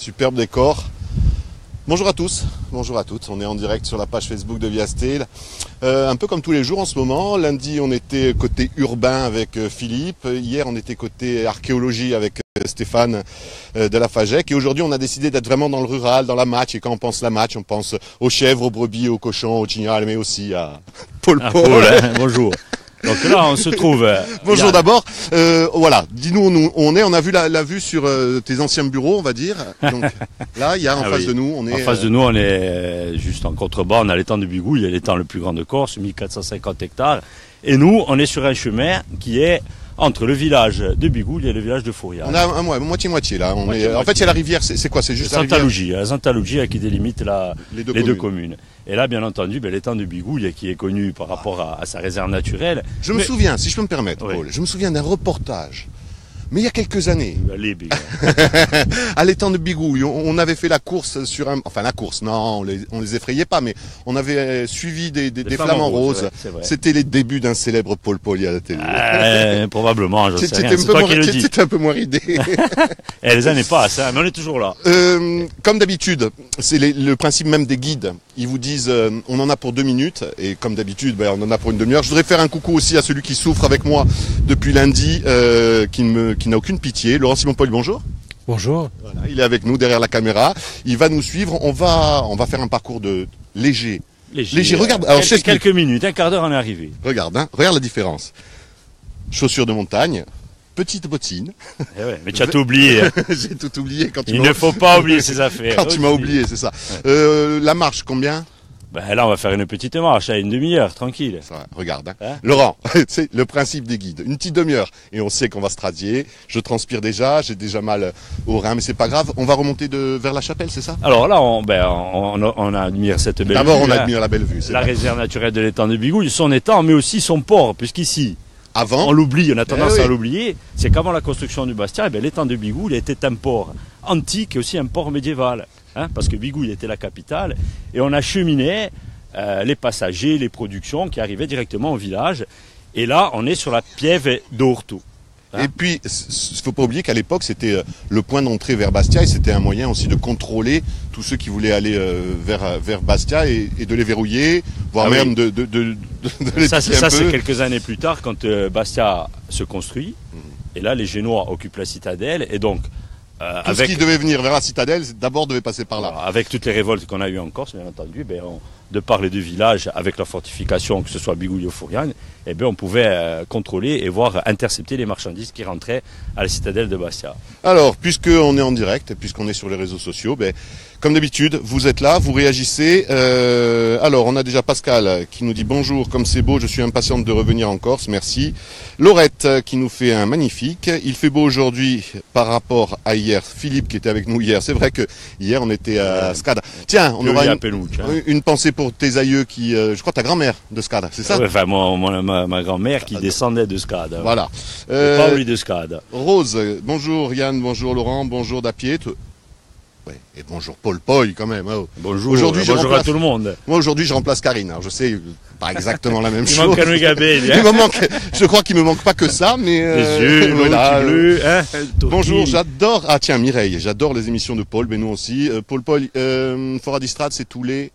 superbe décor. Bonjour à tous, bonjour à toutes. On est en direct sur la page Facebook de Viastel. Euh, un peu comme tous les jours en ce moment. Lundi, on était côté urbain avec euh, Philippe. Hier, on était côté archéologie avec euh, Stéphane de la Fagec. Et aujourd'hui, on a décidé d'être vraiment dans le rural, dans la match. Et quand on pense la match, on pense aux chèvres, aux brebis, aux cochons, aux chignals, mais aussi à Paul Ah, Paul. Paul, hein, bonjour. Donc là, on se trouve. euh, Bonjour a- d'abord. Euh, voilà, dis-nous où on est. On a vu la, la vue sur euh, tes anciens bureaux, on va dire. Donc là, il y a en Ah face oui. de nous, on est. En face de nous, on est juste en contrebas, on a l'étang de Bigou, il y a l'étang le plus grand de Corse, 1450 hectares. Et nous, on est sur un chemin qui est entre le village de Bigou et le village de Fourial. on a un moitié-moitié là. On Moitié, est, en moitié. fait, il y a la rivière. C'est c'est quoi? C'est juste la rivière? Qui délimite la, Les deux les deux communes. Et là, bien entendu, ben, l'étang de Bigouille, qui est connu par rapport à, à sa réserve naturelle. Je me souviens, si je peux me permettre, Oui. Paul, je me souviens d'un reportage. Mais il y a quelques années, Bigou. à l'étang de Bigouille, on, avait fait la course sur un, enfin la course, non, on les, on les effrayait pas, mais on avait euh, suivi des, des, Des flamants roses. C'était les débuts d'un célèbre Paul Paul à la télé. Euh, probablement, je sais C'était rien. un, C'est peu toi qui le dis. c'était un peu moins ridé. Et les années passent, hein, mais on est toujours là. Euh, comme d'habitude, c'est le principe même des guides. Ils vous disent, euh, on en a pour deux minutes, et comme d'habitude, ben, on en a pour une demi-heure. Je voudrais faire un coucou aussi à celui qui souffre avec moi depuis lundi, euh, qui me- qui n'a aucune pitié. Laurent Simon Paul, bonjour. Bonjour. Voilà, il est avec nous derrière la caméra. Il va nous suivre. On va, on va faire un parcours de léger. Léger, regarde, alors, quelques, quelques minutes, un quart d'heure, on est arrivé. Regarde, hein, regarde la différence. Chaussures de montagne, petites bottines. Eh ouais, mais tu as tout oublié. hein. J'ai tout oublié quand tu Il ne faut pas oublier ses affaires. quand tu m'as oublié, c'est ça. Euh, la marche, combien? Ben là, on va faire une petite marche à une demi-heure, tranquille. Ça, regarde. hein. Hein Laurent, c'est le principe des guides. Une petite demi-heure et on sait qu'on va se radier. Je transpire déjà, j'ai déjà mal au rein, mais c'est pas grave. On va remonter de vers la chapelle, c'est ça? Alors là, on, ben, on, on, on admire cette belle D'abord, vue, on hein. admire la belle vue. la vrai. réserve naturelle de l'étang de Bigouille, son étang, mais aussi son port, puisqu'ici, on Avant, l'oublie, on a tendance Eh oui. à l'oublier, c'est qu'avant la construction du Bastia, eh ben, l'étang de Bigouille était un port antique et aussi un port médiéval, hein, parce que Bigouille était la capitale, et on acheminait euh, les passagers, les productions qui arrivaient directement au village, et là, on est sur la piève d'Orto. hein. et puis, il faut pas oublier qu'à l'époque, c'était euh, le point d'entrée vers Bastia et c'était un moyen aussi de contrôler tous ceux qui voulaient aller euh, vers vers Bastia et, et de les verrouiller, voire Ah même de de de, de, de les Ça, ça, c'est quelques années plus tard, quand euh, Bastia se construit, et là, les Génois occupent la citadelle, et donc, euh, Tout ce qui devait venir vers la citadelle, d'abord devait passer par là. Avec toutes les révoltes qu'on a eues en Corse, bien entendu, ben, on- de par les deux villages, avec la fortification, que ce soit Bigouille ou Fouriane, eh ben, on pouvait euh, contrôler et voir intercepter les marchandises qui rentraient à la citadelle de Bastia. Alors, puisqu'on est en direct, puisqu'on est sur les réseaux sociaux, ben, comme d'habitude, vous êtes là, vous réagissez. Euh, alors, on a déjà Pascal qui nous dit bonjour, comme c'est beau, je suis impatiente de revenir en Corse, merci. Laurette qui nous fait un magnifique. Il fait beau aujourd'hui par rapport à hier. Philippe qui était avec nous hier. C'est vrai que hier on était à Scada. Tiens, on aura une, hein. une pensée pour tes aïeux qui, euh, je crois ta grand-mère de Scada, c'est ça Ouais, Enfin, mon- mon- ma, ma grand-mère qui descendait de Scade. Voilà. Euh, Pas lui de Scade. Rose, bonjour Yann, bonjour Laurent, bonjour Dapiet. Ouais, et bonjour Paul Poy quand même. oh. Bonjour, Aujourd'hui, bonjour remplace- à tout le monde. Moi aujourd'hui je remplace Karine. Alors je sais, pas exactement la même Il chose. manque un Gabé, Il me manque, je crois qu'il me manque pas que ça, mais Les euh, yeux, voilà, hein, Bonjour, j'adore. Ah tiens Mireille, j'adore les émissions de Paul, mais nous aussi. Euh, Paul Paul, euh, Fora c'est tous les.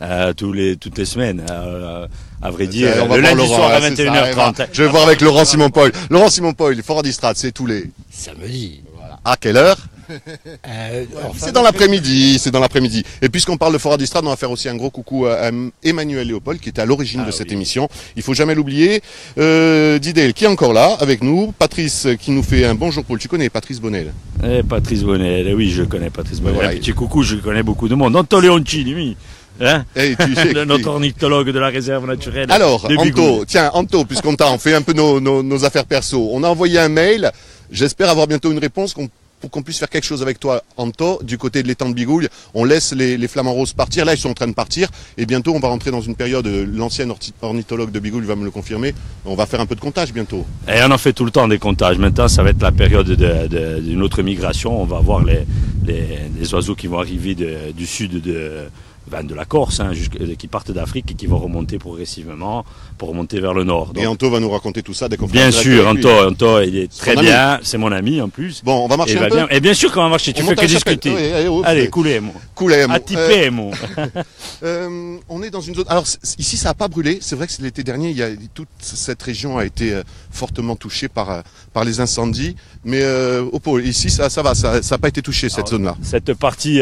Euh, tous les, toutes les semaines, euh, à vrai Euh, dire, on va le voir lundi Laurent, soir à ouais, c'est ça, 21h30. ouais, Je vais voir avec Laurent Simon Paul. Laurent Simon Paul, Fora d'Istrade, c'est tous les. Samedi. À quelle heure Euh, enfin, C'est dans l'après-midi, c'est dans l'après-midi. Et puisqu'on parle de Fora d'Istrade, on va faire aussi un gros coucou à, Emmanuel Léopold qui était à l'origine Ah de cette oui. émission. Il faut jamais l'oublier. Euh, Didel qui est encore là avec nous. Patrice qui nous fait un bonjour Paul. Tu connais Patrice Bonnel Eh, Patrice Bonnet, eh oui, je connais Patrice Bonnet. Voilà, un petit coucou, je connais beaucoup de monde. Anto Leoncini, oui. Hein? Eh, tu Notre ornithologue de la réserve naturelle. Alors, Anto, tiens, Anto, puisqu'on t'a, on fait un peu nos, nos, nos affaires perso. On a envoyé un mail. J'espère avoir bientôt une réponse qu'on- pour qu'on puisse faire quelque chose avec toi, Anto, du côté de l'étang de Bigouille. On laisse les, les flamants roses partir. Là, ils sont en train de partir. Et bientôt, on va rentrer dans une période, euh, l'ancien orti- ornithologue de Bigouille va me le confirmer. On va faire un peu de comptage bientôt. Et on en fait tout le temps des comptages. Maintenant, ça va être la période de- de- d'une autre migration. On va voir les, les, les oiseaux qui vont arriver de- du sud de, de la Corse, hein, euh, qui partent d'Afrique et qui vont remonter progressivement pour remonter vers le nord. Donc, Et Anto va nous raconter tout ça dès qu'on bien sûr. Anto, Anto, il est très bien, c'est mon ami en plus. Bon, on va marcher il un va peu. bien. Et bien sûr qu'on va marcher, tu On fais que discuter. Oui, allez, oh, Allez, c'est- coulez, moi. Coulez, mon- Euh. Euh, on est dans une zone. Alors ici, ça n'a pas brûlé. C'est vrai que l'été dernier, il y a toute cette région a été euh, fortement touchée par euh, par les incendies. Mais euh, au pôle, ici, ça, ça va, ça n'a pas été touché cette zone-là. Cette partie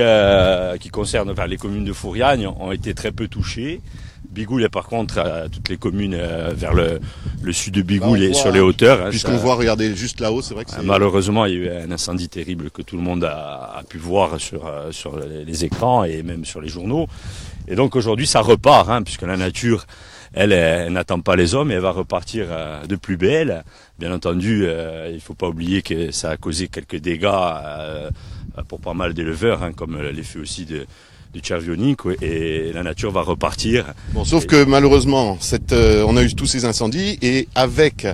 qui concerne enfin, les communes de Fouriagne ont été très peu touchées. Bigoul, par contre, toutes les communes euh, vers le, le sud de Bigoul Bah, et sur les hauteurs. hein, Puisqu'on voit, regardez, juste là-haut, c'est vrai que euh, c'est. Malheureusement, il y a eu un incendie terrible que tout le monde a, a pu voir sur, euh, sur les écrans et même sur les journaux. Et donc aujourd'hui, ça repart, hein, puisque la nature, elle, elle, n'attend pas les hommes et elle va repartir euh, de plus belle. Bien entendu, euh, il faut pas oublier que ça a causé quelques dégâts euh, pour pas mal d'éleveurs, hein, comme les feux aussi de, du Cervionic, et la nature va repartir. Bon, sauf que malheureusement, cette, euh, on a eu tous ces incendies et avec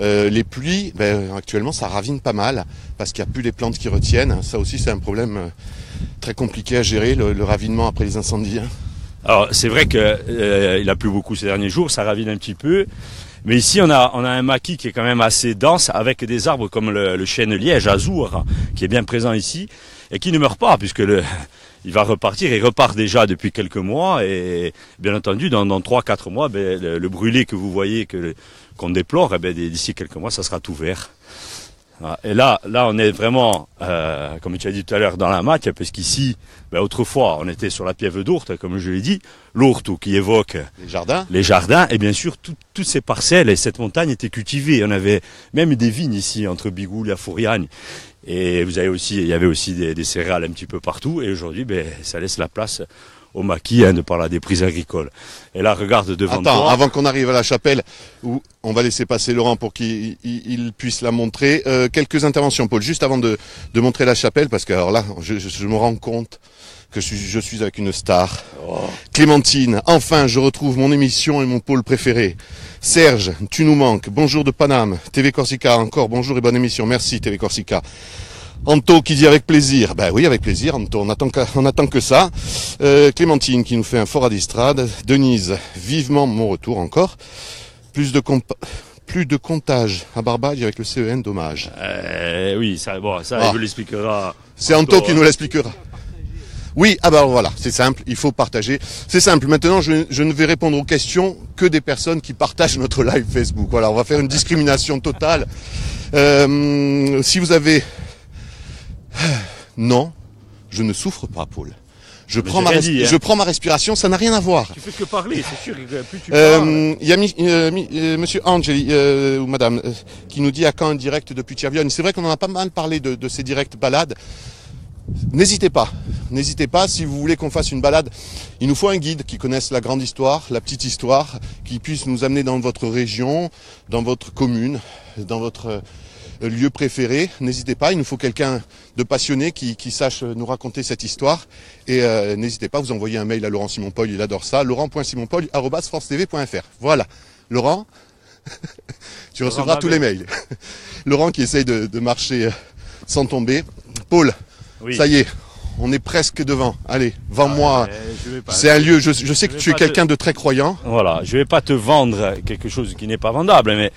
euh, les pluies, ben, actuellement, ça ravine pas mal parce qu'il n'y a plus les plantes qui retiennent. Ça aussi, c'est un problème euh, très compliqué à gérer, le, le ravinement après les incendies. hein. Alors c'est vrai que euh, il a plu beaucoup ces derniers jours, ça ravine un petit peu. Mais ici on a on a un maquis qui est quand même assez dense avec des arbres comme le, le chêne liège Azour qui est bien présent ici et qui ne meurt pas puisque le il va repartir, il repart déjà depuis quelques mois et bien entendu dans dans trois quatre mois ben, le, le brûlé que vous voyez que qu'on déplore eh ben, d'ici quelques mois ça sera tout vert. Voilà. Et là, là, on est vraiment, euh, comme tu as dit tout à l'heure, dans la matière, parce qu'ici, ben, autrefois, on était sur la piève d'Ourthe, comme je l'ai dit, l'Ourthe qui évoque Les jardins. les jardins, et bien sûr, tout- toutes ces parcelles et cette montagne étaient cultivées. On avait même des vignes ici, entre Bigoul et la Fouriagne. Et vous avez aussi, il y avait aussi des, des céréales un petit peu partout. Et aujourd'hui, ben, ça laisse la place au maquis hein, de par la déprise agricole. Et là, regarde devant Attends, toi. avant qu'on arrive à la chapelle, où on va laisser passer Laurent pour qu'il il- il puisse la montrer. Euh, quelques interventions, Paul, juste avant de, de montrer la chapelle, parce que alors là, je, je- je me rends compte que je suis, je suis avec une star. Oh. Clémentine, enfin, je retrouve mon émission et mon pôle préféré. Serge, tu nous manques. Bonjour de Paname. TV Corsica, encore bonjour et bonne émission. Merci TV Corsica. Anto qui dit avec plaisir. Ben oui, avec plaisir, Anto, on attend que, on attend que ça. Euh, Clémentine qui nous fait un fort à d'estrade. Denise, vivement mon retour encore. Plus de compa- plus de comptage à Barbade avec le CEN, dommage. Euh, oui, ça, bon, ça, Ah. il vous l'expliquera. C'est Anto qui hein. nous l'expliquera. Oui, ah bah voilà, c'est simple, il faut partager. C'est simple, maintenant je, je ne vais répondre aux questions que des personnes qui partagent notre live Facebook. Voilà, on va faire une discrimination totale. Euh, si vous avez... Non, je ne souffre pas, Paul. Je Mais prends, ma dit, hein. je prends ma respiration, ça n'a rien à voir. Tu fais que parler, c'est sûr. Plus tu. Euh, Il y a mi- euh, mi- euh, Monsieur Angeli euh, ou Madame euh, qui nous dit à quand un direct depuis Tchervion. C'est vrai qu'on en a pas mal parlé de, de ces directs balades. N'hésitez pas, n'hésitez pas. Si vous voulez qu'on fasse une balade, il nous faut un guide qui connaisse la grande histoire, la petite histoire, qui puisse nous amener dans votre région, dans votre commune, dans votre euh, lieu préféré. N'hésitez pas, il nous faut quelqu'un de passionné qui, qui sache nous raconter cette histoire. Et euh, n'hésitez pas, vous envoyez un mail à Laurent Simon Paul, il adore ça. Laurent.simonpaul@francetv.fr. Voilà, Laurent, tu Laurent recevras tous les mails. Laurent qui essaye de, de marcher euh, sans tomber. Paul, Oui. ça y est, on est presque devant. Allez, vends-moi. Pas- C'est un lieu, je, je sais je que tu es te- quelqu'un de très croyant. Voilà, je vais pas te vendre quelque chose qui n'est pas vendable, mais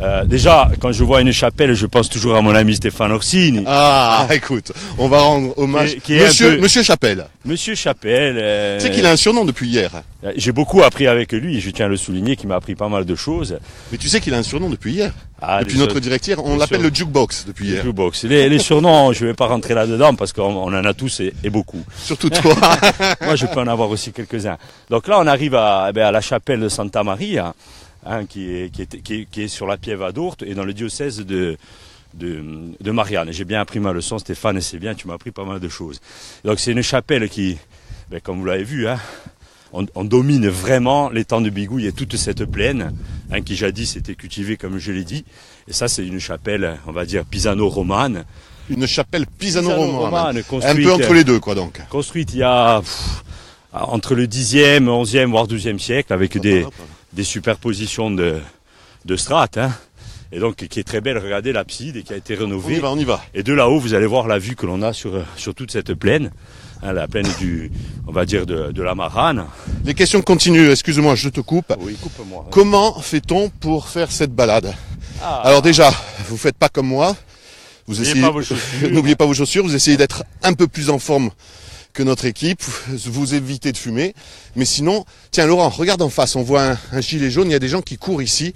euh, déjà, quand je vois une chapelle, je pense toujours à mon ami Stéphane Orsini. Ah, écoute, on va rendre hommage. Qui- qui est Monsieur, peu- Monsieur Chapelle, Monsieur Chapelle, euh, tu sais qu'il a un surnom depuis hier. j'ai beaucoup appris avec lui, je tiens à le souligner, qu'il m'a appris pas mal de choses. Mais tu sais qu'il a un surnom depuis hier. Ah, depuis notre directeur, on l'appelle le jukebox depuis des hier. jukebox. Les, les surnoms, je vais pas rentrer là-dedans parce qu'on on en a tous et, et beaucoup. Surtout toi. Moi, je peux en avoir aussi quelques-uns. Donc là, on arrive à, eh ben, à la chapelle de Santa Maria, hein, qui, est, qui, est, qui, est, qui est sur la Piève à Dourte et dans le diocèse de, de, de Marianne. J'ai bien appris ma leçon, Stéphane, c'est bien, tu m'as appris pas mal de choses. Donc c'est une chapelle qui, ben, comme vous l'avez vu, hein, on, on domine vraiment l'étang de Bigouille et toute cette plaine, hein, qui jadis était cultivée, comme je l'ai dit. Et ça, c'est une chapelle, on va dire, pisano-romane. Une chapelle pisano-romane. Un peu entre les deux, quoi, donc. construite il y a pff, entre le 10e, 11e, voire 12e siècle, avec des, des superpositions de, de strates. Hein, et donc qui est très belle, regardez l'abside et qui a été On y rénovée. va, on y va. Et de là-haut, vous allez voir la vue que l'on a sur, sur toute cette plaine. hein, la plaine du, on va dire de, de la Marane. Les questions continuent, excuse-moi, je te coupe. Oui, coupe-moi. Comment fait-on pour faire cette balade? Ah, Alors déjà, vous faites pas comme moi. Vous N'oubliez essayez, pas vos chaussures. n'oubliez pas vos chaussures. Vous essayez d'être un peu plus en forme que notre équipe. Vous évitez de fumer. Mais sinon, tiens Laurent, regarde en face. On voit un, un gilet jaune. Il y a des gens qui courent ici.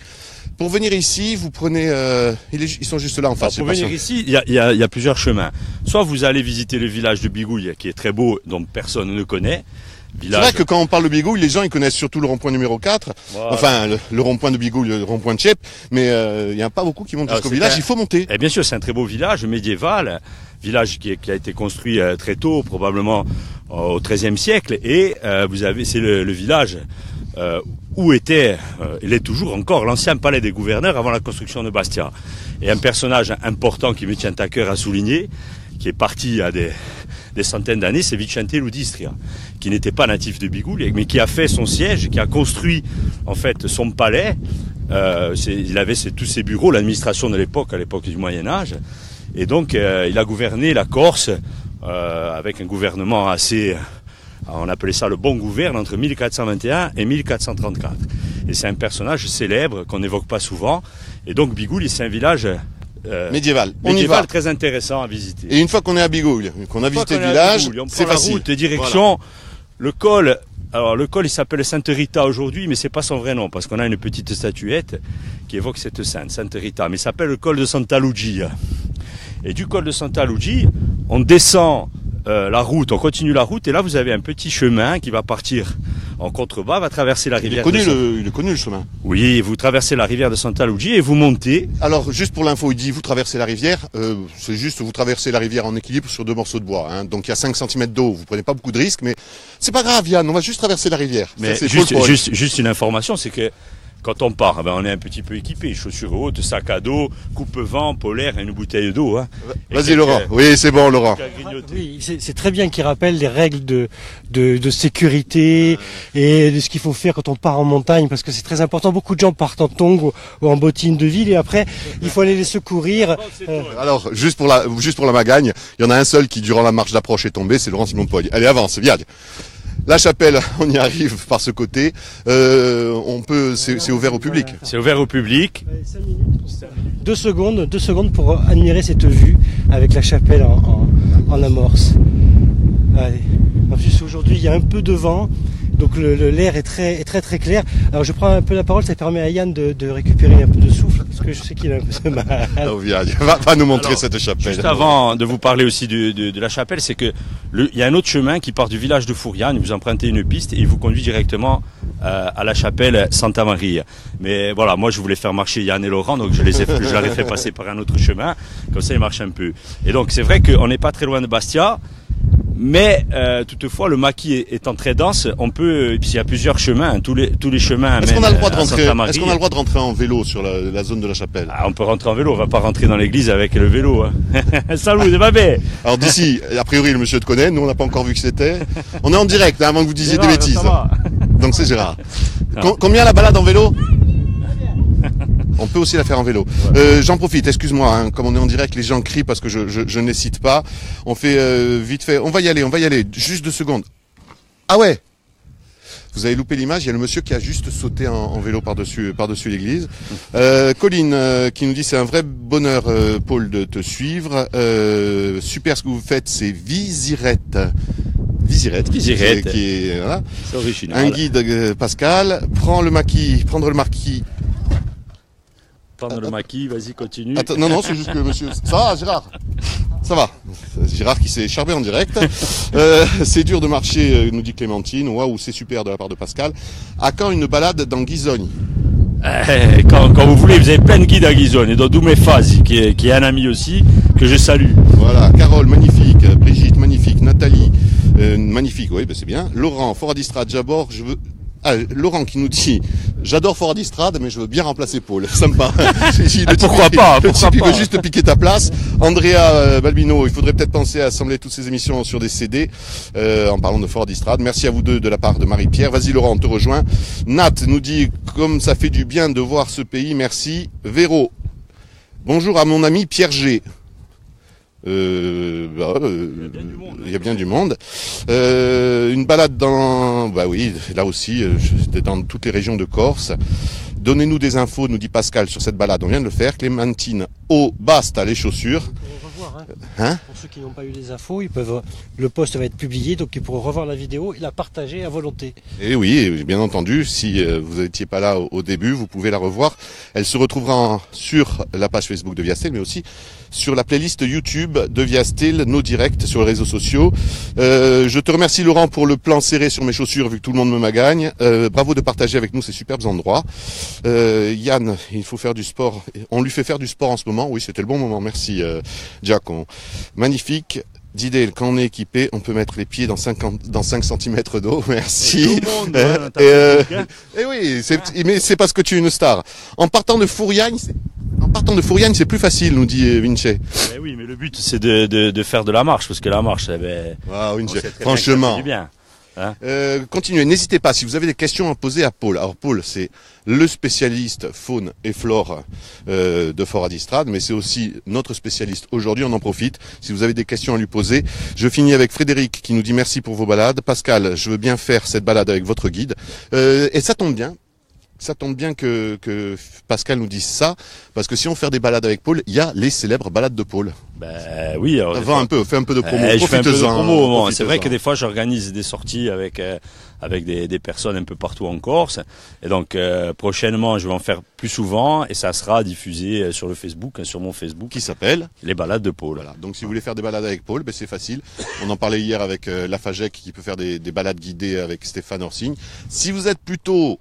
Pour venir ici, vous prenez. euh, ils ils sont juste là en face. pour venir ici, il y a, il y a- il y a plusieurs chemins. Soit vous allez visiter le village de Bigouille, qui est très beau, dont personne ne connaît. C'est vrai que quand on parle de Bigouille, les gens ils connaissent surtout le rond-point numéro 4. Voilà. Enfin, le, le rond-point de Bigouille, le rond-point de Chep. Mais euh, il n'y a pas beaucoup qui montent Ah, jusqu'au village. un- Il faut monter. Et bien sûr, c'est un très beau village médiéval, village qui, a été construit euh, très tôt, probablement euh, au XIIIe siècle. Et euh, vous avez, c'est le, le village euh, où était, euh, il est toujours encore l'ancien palais des gouverneurs avant la construction de Bastia. Et un personnage important qui me tient à cœur à souligner, qui est parti à des, des centaines d'années, c'est Vicente Ludistria, qui n'était pas natif de Bigouille, mais qui a fait son siège, qui a construit en fait son palais. Euh, il avait tous ses bureaux, l'administration de l'époque, à l'époque du Moyen Âge, et donc euh, il a gouverné la Corse euh, avec un gouvernement assez, on appelait ça le bon gouverne entre 1421 et 1434. Et c'est un personnage célèbre qu'on n'évoque pas souvent. Et donc Bigouille, c'est un village euh, Médiéval. On y médiéval va. très intéressant à visiter. Et une fois qu'on est à Bigouille, qu'on a Une visité le village, c'est prend la facile. route direction le col. Alors le col, il s'appelle Sainte Rita aujourd'hui, mais c'est pas son vrai nom parce qu'on a une petite statuette qui évoque cette sainte, Sainte Rita, mais s'appelle le col de Santa Lucia. Et du col de Santa Lucia, on descend euh, la route, on continue la route, et là vous avez un petit chemin qui va partir en contrebas, va traverser la Il est, rivière. connu de le, il est connu le chemin. Oui, vous traversez la rivière de Santa Lucia et vous montez. Alors, juste pour l'info, il dit vous traversez la rivière. euh, c'est juste vous traversez la rivière en équilibre sur deux morceaux de bois. hein. Donc il y a 5 cm d'eau. Vous prenez pas beaucoup de risques, mais c'est pas grave, Yann. On va juste traverser la rivière. Mais juste une information, c'est que quand on part, ben, on est un petit peu équipé, chaussures hautes, sac à dos, coupe-vent, polaire et une bouteille d'eau. Hein. Vas-y Laurent. Oui, c'est bon Laurent. Oui, c'est très bien qu'il rappelle les règles de, de, de sécurité et de ce qu'il faut faire quand on part en montagne, parce que c'est très important. Beaucoup de gens partent en tongs ou, ou en bottines de ville, et après, il faut aller les secourir. Euh, Alors, juste pour la, juste pour la magagne, il y en a un seul qui, durant la marche d'approche, est tombé, c'est Laurent Simon Poil. Allez, avance, viens. La chapelle, on y arrive par ce côté. Euh, on peut, c'est c'est ouvert au public. C'est ouvert au public. deux secondes, deux secondes pour admirer cette vue avec la chapelle en, en, en amorce. Allez. En plus aujourd'hui il y a un peu de vent, donc le- le- l'air est très, est très très clair. Alors je prends un peu la parole, ça permet à Yann de, de récupérer un peu de souffle, parce que je sais qu'il a un peu de mal. Alors, viens, va, va nous montrer Alors, cette chapelle. Juste avant de vous parler aussi de, de- de la chapelle, c'est que il y a un autre chemin qui part du village de Fouriane. Vous empruntez une piste et il vous conduit directement euh, à la chapelle Santa Maria. Mais voilà, moi je voulais faire marcher Yann et Laurent, donc je les ai, je leur ai fait passer par un autre chemin. Comme ça, ils marchent un peu. Et donc c'est vrai qu'on n'est pas très loin de Bastia. Mais euh, toutefois, le maquis étant très dense, on peut, s'il y a plusieurs chemins, hein, tous les tous les chemins Est-ce qu'on a le droit de rentrer, est-ce qu'on a le droit de rentrer en vélo sur la, la zone de la chapelle? Ah, on peut rentrer en vélo, on va pas rentrer dans l'église avec le vélo. Hein. Salut, c'est pas bien. Alors d'ici, a priori le monsieur te connaît, nous on n'a pas encore vu que c'était. On est en direct hein, avant que vous disiez des bêtises. Donc c'est Gérard. Ah. Com- combien la balade en vélo? On peut aussi la faire en vélo. Euh, J'en profite, excuse-moi, hein, comme on est en direct, les gens crient parce que je, je, je ne les cite pas. On fait euh, vite fait, on va y aller, on va y aller, juste deux secondes. Ah ouais vous avez loupé l'image, il y a le monsieur qui a juste sauté en, en vélo par-dessus par-dessus l'église. Euh, Colline euh, qui nous dit c'est un vrai bonheur euh, Paul de te suivre. Euh, super ce que vous faites, c'est Visirette. Visirette. qui- Visirette. Qui est, voilà. C'est original. Un guide euh, Pascal, prends le maquis, prendre le marquis. Prendre le maquis, vas-y, continue. Attends, non, non, c'est juste que monsieur. Ça va, Gérard Ça va. Gérard qui s'est charbé en direct. Euh, c'est dur de marcher, euh, nous dit Clémentine. Waouh, c'est super de la part de Pascal. À quand une balade dans Guizogne Eh, quand, quand vous voulez, vous avez plein de guides à Guizone. Et donc Douméphase, qui est, qui est un ami aussi, que je salue. Voilà, Carole, magnifique. Brigitte, magnifique. Nathalie, euh, magnifique, oui, ben c'est bien. Laurent, Fort Distrade, Jabor, je veux. Ah, Laurent qui nous dit J'adore Fort Distrade, mais je veux bien remplacer Paul. Sympa. Le type, Pourquoi il- pas, Le pourquoi type, il pas. veut juste piquer ta place. Andrea euh, Balbino, il faudrait peut-être penser à assembler toutes ces émissions sur des CD euh, en parlant de Fort Distrade. Merci à vous deux de la part de Marie-Pierre. Vas-y Laurent, on te rejoint. Nat nous dit Comme ça fait du bien de voir ce pays, merci. Véro, bonjour à mon ami Pierre G. Euh, bah, euh, Il y a bien du monde, hein. Euh, une balade dans, bah oui, là aussi, euh, je- dans toutes les régions de Corse. Donnez-nous des infos, nous dit Pascal, sur cette balade. On vient de le faire. Clémentine, au basta les chaussures. Ils pourront revoir, hein. Hein Pour ceux qui n'ont pas eu les infos, ils peuvent, le post va être publié, donc ils pourront revoir la vidéo et la partager à volonté. Et oui, bien entendu, si euh, vous n'étiez pas là au, au début, vous pouvez la revoir. Elle se retrouvera en- sur la page Facebook de Viastel, mais aussi sur la playlist YouTube de Viastel, nos directs sur les réseaux sociaux. Euh, je te remercie Laurent pour le plan serré sur mes chaussures, vu que tout le monde me magagne. Euh, bravo de partager avec nous ces superbes endroits. Euh, Yann, il faut faire du sport. On lui fait faire du sport en ce moment. Oui, c'était le bon moment. Merci, euh, Giacomo. Magnifique. Didel, quand on est équipé, on peut mettre les pieds dans 50, dans 5 cm d'eau. Merci. Tout le monde, Euh, et, pas euh, hein. Eh oui, c'est, mais c'est parce que tu es une star. En partant de Fouriagne, partant de Fouriagne, c'est plus facile, nous dit euh, Vinci. Eh oui, mais le but c'est de, de, de faire de la marche, parce que la marche, eh ben, on Vinci. Franchement. du bien. Euh, continuez, n'hésitez pas si vous avez des questions à poser à Paul. Alors Paul, c'est le spécialiste faune et flore euh, de Fort Adistrade, mais c'est aussi notre spécialiste aujourd'hui. On en profite. Si vous avez des questions à lui poser, je finis avec Frédéric qui nous dit merci pour vos balades. Pascal, je veux bien faire cette balade avec votre guide. Euh, et ça tombe bien. Ça tombe bien que, que Pascal nous dise ça, parce que si on fait des balades avec Paul, il y a les célèbres balades de Paul. Ben oui, alors, Va un peu, fais un peu de promo. Eh, je fais un peu de promo. c'est vrai que des fois, j'organise des sorties avec euh, avec des, des personnes un peu partout en Corse. Et donc, euh, prochainement, je vais en faire plus souvent et ça sera diffusé euh, sur le Facebook, hein, sur mon Facebook, Qui s'appelle les balades de Paul. Voilà. Donc si vous voulez faire des balades avec Paul, ben, c'est facile. On en parlait hier avec euh, Lafagec qui peut faire des, des balades guidées avec Stéphane Orsigne. Si vous êtes plutôt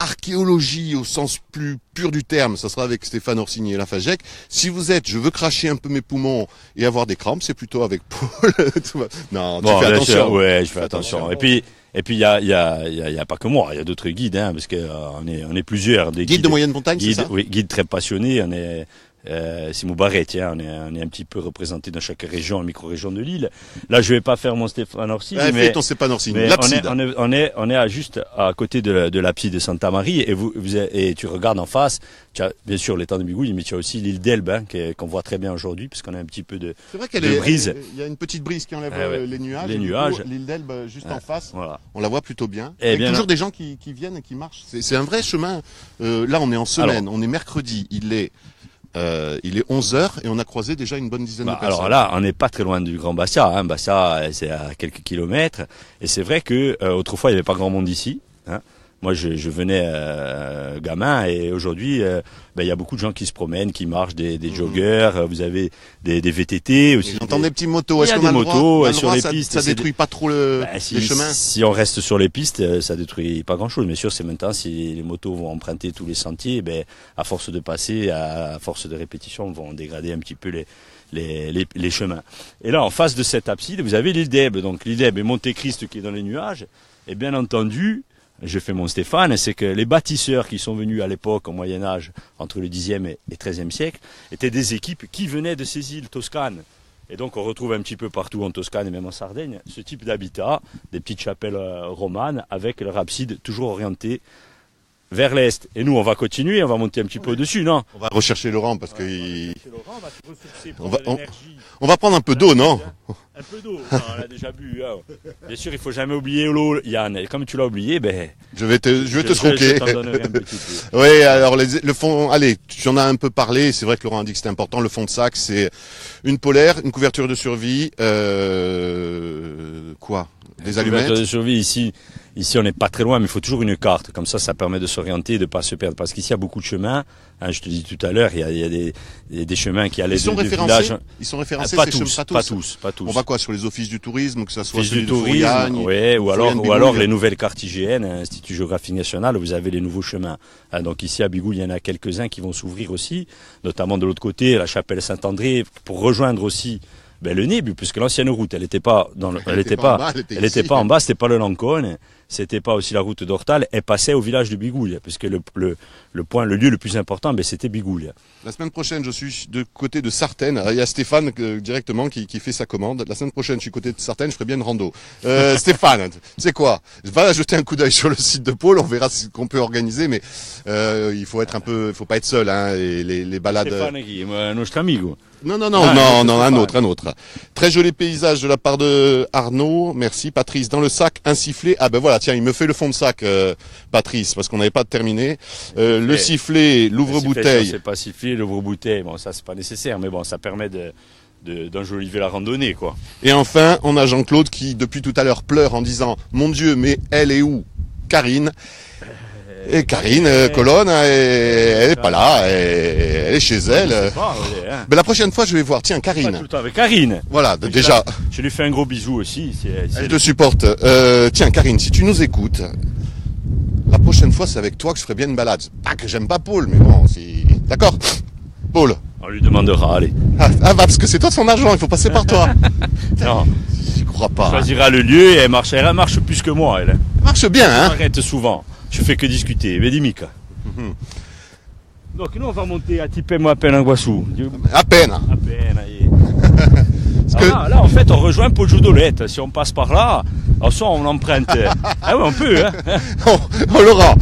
archéologie au sens plus pur du terme, ça sera avec Stéphane Orsigne et Lafagec. Si vous êtes je veux cracher un peu mes poumons et avoir des crampes, c'est plutôt avec Paul. Non, tu Bon, fais bien attention. sûr, ouais, je fais Fais attention. attention. Et puis, et puis, il y a, il y a, il y a, y a pas que moi, il y a d'autres guides, hein, parce que euh, on est, on est plusieurs des Guide de moyenne montagne, guides, ça? oui, guides très passionnés. On est, euh, Simon Barret, tiens, on est, on est un petit peu représenté dans chaque région, micro-région de l'île. Là, je vais pas faire mon Stéphane Orsi, Ouais, mais Fais ton Stéphane Orsigne. mais on est, on, est, on, est, on est à juste à côté de, la- de l'abside de Santa Marie et, vous, vous et tu regardes en face, tu as bien sûr l'étang de Bigouille, mais tu as aussi l'île d'Elbe hein, qu'on voit très bien aujourd'hui puisqu'on a un petit peu de... C'est vrai de est, brise. il y a une petite brise qui enlève Ah ouais. euh, les nuages. Les et nuages. L'île d'Elbe euh, juste Ouais. en face. Voilà. On la voit plutôt bien. Eh Avec bien, toujours des gens qui, qui viennent et qui marchent. C'est c'est un vrai chemin. Euh, là, on est en semaine, on est mercredi, il est, euh, il est 11 heures et on a croisé déjà une bonne dizaine Bah, de personnes. alors là, on n'est pas très loin du Grand Bastia. Hein. Bastia, c'est à quelques kilomètres. Et c'est vrai que euh, autrefois, il n'y avait pas grand monde ici. Hein. Moi, je, je venais euh, gamin et aujourd'hui, euh, ben, il y a beaucoup de gens qui se promènent, qui marchent, des, des Mhm. joggeurs. euh, Vous avez des, des VTT aussi. J'entends des- des petits motos. Il y Est-ce a qu'on des a le motos, droit, sur les ça, pistes, Ça détruit pas trop le, Ben, si, les chemins. si on reste sur les pistes, euh, ça détruit pas grand-chose. Mais sûr, c'est maintenant si les motos vont emprunter tous les sentiers, ben, à force de passer, à, à force de répétition, vont dégrader un petit peu les, les, les, les chemins. Et là, en face de cette abside, vous avez l'île. Donc l'île d'Elbe et Monte-Christ qui est dans les nuages. Et bien entendu, je fais mon Stéphane, c'est que les bâtisseurs qui sont venus à l'époque, au Moyen Âge, entre le Xe et et XIIIe siècle, étaient des équipes qui venaient de ces îles toscanes. Et donc on retrouve un petit peu partout en Toscane et même en Sardaigne ce type d'habitat, des petites chapelles euh, romanes avec leur abside toujours orientée vers l'est. Et nous on va continuer, on va monter un petit peu au-dessus, non? On va rechercher Laurent parce que On va- on va prendre un peu d'eau, non? Un peu d'eau, on a déjà bu. hein. Bien sûr, il faut jamais oublier l'eau, Yann. Et comme tu l'as oublié, ben, Je vais te, je vais te je, je troquer. t'en donnerai un petit peu. Oui, alors les- le fond, allez, tu en as un peu parlé. C'est vrai que Laurent a dit que c'était important. Le fond de sac, c'est une polaire, une couverture de survie, euh, quoi, des Couverture allumettes? de survie ici, ici on n'est pas très loin, mais il faut toujours une carte. Comme ça, ça permet de s'orienter et de pas se perdre. Parce qu'ici, il y a beaucoup de chemins. Hein, je te dis tout à l'heure, il y a, il y a des, des, des chemins qui allaient Ils sont de, de référencés. Ils sont référencés. pas, ces tous, chemins- pas tous, pas tous. On va quoi sur les offices du tourisme, que ça soit celui du de tourisme, Fouriagne, ouais, ou alors, Fouriagne, ou alors Bigouille. les nouvelles cartes IGN, Institut Géographique National, vous avez les nouveaux chemins. Hein, donc ici à Bigouille, il y en a quelques-uns qui vont s'ouvrir aussi, notamment de l'autre côté, la chapelle Saint-André, pour rejoindre aussi ben, le Nébu, puisque l'ancienne route, elle n'était pas dans le, elle Elle était était pas en bas, elle était elle était ici. pas en bas, c'était pas le Lancône, c'était pas aussi la route d'Ortal, elle passait au village de Bigouille, puisque le, le, le point, le lieu le plus important, ben, c'était Bigouille. La semaine prochaine, je suis de côté de Sartène. Il y a Stéphane euh, directement qui, qui, fait sa commande. La semaine prochaine, je suis côté de Sartène, je ferai bien une rando. Euh, Stéphane, sais quoi? Va jeter un coup d'œil sur le site de Paul, on verra ce qu'on peut organiser, mais euh, il faut être un peu, faut pas être seul. Hein, les, les balades. Stéphane qui, notre amigo. Non, non, non, ah, non, non, un autre, un autre. Très joli paysage de la part de Arnaud. Merci, Patrice. Dans le sac, un sifflet. Ah ben voilà, tiens, il me fait le fond de sac, euh, Patrice, parce qu'on n'avait pas terminé. Euh, le sifflet, l'ouvre-bouteille. C'est pas sifflet, l'ouvre-bouteille. Bon, ça c'est pas nécessaire, mais bon, ça permet de d'enjoliver la randonnée, quoi. Et enfin, on a Jean-Claude qui, depuis tout à l'heure, pleure en disant Mon Dieu, mais elle est où? Karine? Et Karine euh, Colonne, elle, est pas là, elle, est chez elle. Hein. Mais la prochaine fois, je vais voir. Tiens, Karine. tout le temps avec Karine. Voilà, déjà. Je lui fais un gros bisou aussi. elle te supporte. Euh, tiens, Karine, si tu nous écoutes, la prochaine fois, c'est avec toi que je ferai bien une balade. Pas que j'aime pas Paul, mais bon, c'est... D'accord Paul On lui demandera, allez. Ah, ah bah, parce que c'est toi son argent, il faut passer par toi. non. J'y crois pas. Elle choisira le lieu et elle marche, elle marche plus que moi, elle. marche bien, hein arrête souvent. Je fais que discuter. Vedimica. Mhm. Donc nous on va monter à Tipemo à peine en Guassou. À peine. À peine. Ah, là, en fait on rejoint Poggio d'Olette. Si on passe par là, en soi on emprunte. ah oui on peut. Hein. oh, oh, Laurent,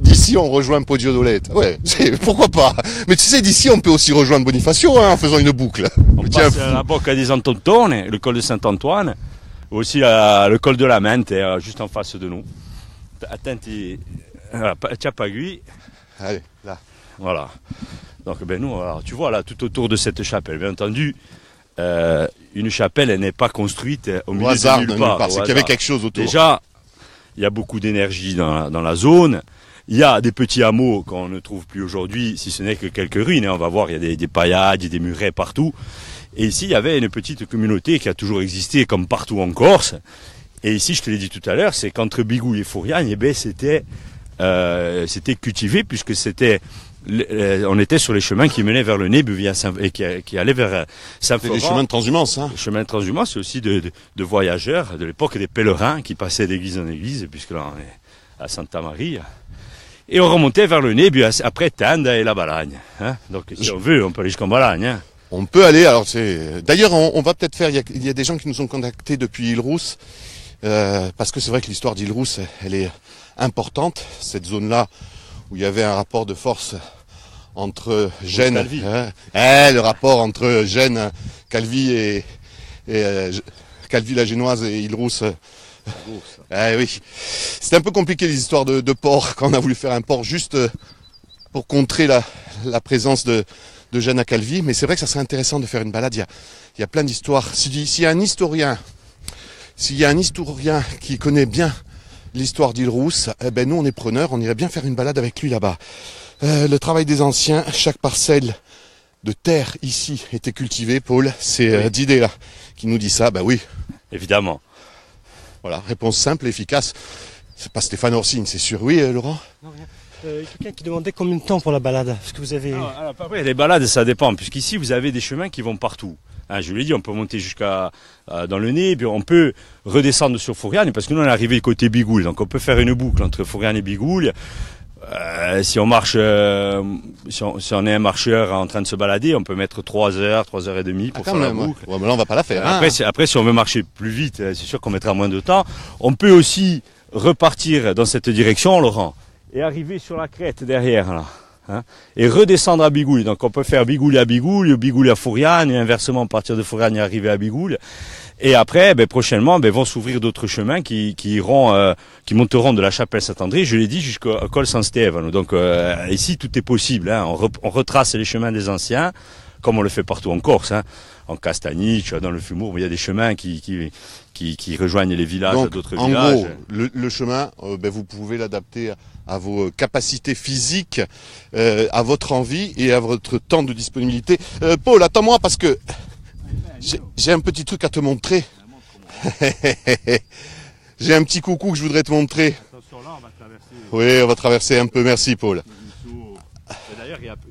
d'ici on rejoint Poggio d'Olette. Ouais, pourquoi pas. Mais tu sais d'ici on peut aussi rejoindre Bonifacio hein, en faisant une boucle. On passe à la Bocca des Antontone, le col de Saint-Antoine, aussi le col de la Mente, euh, juste en face de nous attenti voilà, Allez, là. Voilà. Donc, ben nous, alors, tu vois là, tout autour de cette chapelle, bien entendu, euh, une chapelle, elle n'est pas construite au, milieu hasard, de nulle part. C'est qu'il y avait quelque chose autour. Déjà, il y a beaucoup d'énergie dans, dans, la zone. Il y a des petits hameaux qu'on ne trouve plus aujourd'hui, si ce n'est que quelques ruines. Hein. On va voir, il y a des, des paillades, des murets partout. Et ici, il y avait une petite communauté qui a toujours existé, comme partout en Corse, et ici, je te l'ai dit tout à l'heure, c'est qu'entre Bigouille et Fouriane, eh ben, c'était euh, c'était cultivé puisque c'était on était sur les chemins qui menaient vers le nez et qui, qui allaient vers Saint-Florent. Les chemins de transhumance. Hein. Les chemins de transhumance, c'est aussi de, de, de, voyageurs de l'époque, des pèlerins qui passaient d'église en église, puisque là on est à Santa Maria. Et on remontait vers le nez, après Tanda et la Balagne. Hein. Donc si on veut, on peut aller jusqu'en Balagne. Hein. On peut aller, alors c'est... D'ailleurs, on, on, va peut-être faire, il y, a, il y, a, des gens qui nous ont contactés depuis Île-Rousse, euh, parce que c'est vrai que l'histoire d'Île-Rousse, elle est importante. Cette zone-là, où il y avait un rapport de force entre Gênes, hein, eh, le rapport entre Gênes, Calvi et, et euh, Calvi la Génoise et Île-Rousse. Eh oui, c'était un peu compliqué les histoires de, de, port quand on a voulu faire un port juste euh, pour contrer la, la présence de, de Gênes à Calvi. Mais c'est vrai que ça serait intéressant de faire une balade. Il y a, il y a plein d'histoires. S'il y a un historien s'il y a un historien qui connaît bien l'histoire d'Île-Rousse, eh ben nous on est preneurs, on irait bien faire une balade avec lui là-bas. Euh, le travail des anciens, chaque parcelle de terre ici était cultivée, Paul. C'est euh, Didé là qui nous dit ça, ben oui. Évidemment. Voilà, réponse simple, efficace. C'est pas Stéphane Orsine, c'est sûr. Oui, euh, Laurent? Non, rien. Euh, quelqu'un qui demandait combien de temps pour la balade Parce que vous avez. Ah, alors, les balades, ça dépend, puisqu'ici vous avez des chemins qui vont partout. Hein, je vous l'ai dit, on peut monter jusqu'à euh, dans le nez, puis on peut redescendre sur Fouriane, parce que nous on est arrivé côté Bigoul, donc on peut faire une boucle entre Fouriane et Bigoul. Euh, si on marche, euh, si, on, est un marcheur en train de se balader, on peut mettre 3 heures, 3 heures et demie pour ah, faire la boucle. Ouais, mais là on va pas la faire. Hein. Après, après, si on veut marcher plus vite, c'est sûr qu'on mettra moins de temps. On peut aussi repartir dans cette direction, Laurent, et arriver sur la crête derrière là. Hein, et redescendre à Bigouille. Donc on peut faire Bigouille à Bigouille, Bigouille à Fouriane, et inversement partir de Fouriane et arriver à Bigouille. Et après, ben, prochainement, ben, vont s'ouvrir d'autres chemins qui, qui iront, euh, qui monteront de la chapelle Saint-André, je l'ai dit, jusqu'au col Saint-Stéphane. Donc euh, ici, tout est possible. Hein. On, on, retrace les chemins des anciens, comme on le fait partout en Corse. Hein. En Castaniche, dans le Fumour, il y a des chemins qui, qui, qui, qui rejoignent les villages d'autres villages. En gros, le, le chemin, euh, ben, vous pouvez l'adapter à vos capacités physiques, euh, à votre envie et à votre temps de disponibilité. Euh, Paul, attends-moi parce que j'ai un petit truc à te montrer. j'ai un petit coucou que je voudrais te montrer. Oui, on va traverser un peu. Merci, Paul.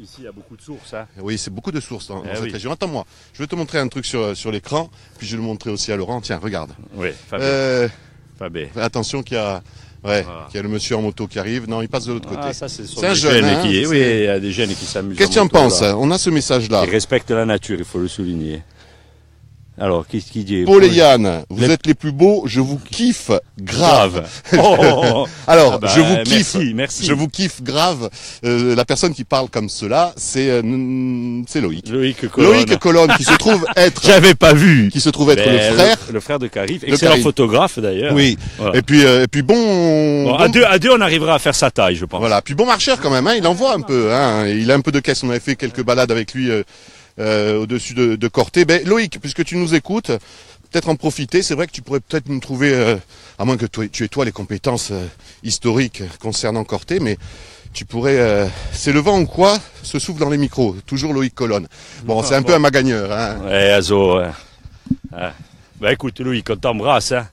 Ici, il y a beaucoup de sources. Hein. Oui, c'est beaucoup de sources dans, eh cette région. Attends-moi, je vais te montrer un truc sur, sur l'écran, puis je vais le montrer aussi à Laurent. Tiens, regarde. Oui, euh, Pas bien. Fais attention qu'il y a, ouais, Voilà. qu'il y a le monsieur en moto qui arrive. Non, il passe de l'autre côté. Ah, ça, c'est un jeune, hein, qui, c'est- oui, il y a des jeunes qui s'amusent. Qu'est-ce que tu en penses hein? On a ce message-là. Ils respectent la nature, il faut le souligner. Alors, qu'est-ce qu'il dit Paul et Yann, vous Les- êtes les plus beaux, je vous kiffe grave. Grave. Oh, Alors, Ah bah, je vous kiffe. Merci, merci. Je vous kiffe grave. Euh, la personne qui parle comme cela, c'est euh, c'est Loïc. Loïc Colonne. Loïc Colonne, qui se trouve être, J'avais pas vu. qui se trouve être Ben, le frère. Le, frère de Carif. Excellent Carif. photographe d'ailleurs. Oui. Voilà. Et puis, euh, et puis bon, Bon, bon- à, deux, à deux, on arrivera à faire sa taille, je pense. Voilà, puis bon marcheur quand même, hein, il envoie un peu, hein, il a un peu de caisse, on avait fait quelques balades avec lui euh, au-dessus de, de Corté. Ben, Loïc, puisque tu nous écoutes, peut-être en profiter, c'est vrai que tu pourrais peut-être nous trouver, euh, à moins que toi, tu aies toi les compétences euh, historiques concernant Corté, mais tu pourrais... euh, c'est le vent ou quoi se souffle dans les micros, toujours Loïc Colonne. Bon, c'est un peu un magagneur. Hein. Ouais, Azo. ouais. Ouais. Bah écoute, Loïc, on t'embrasse. Hein.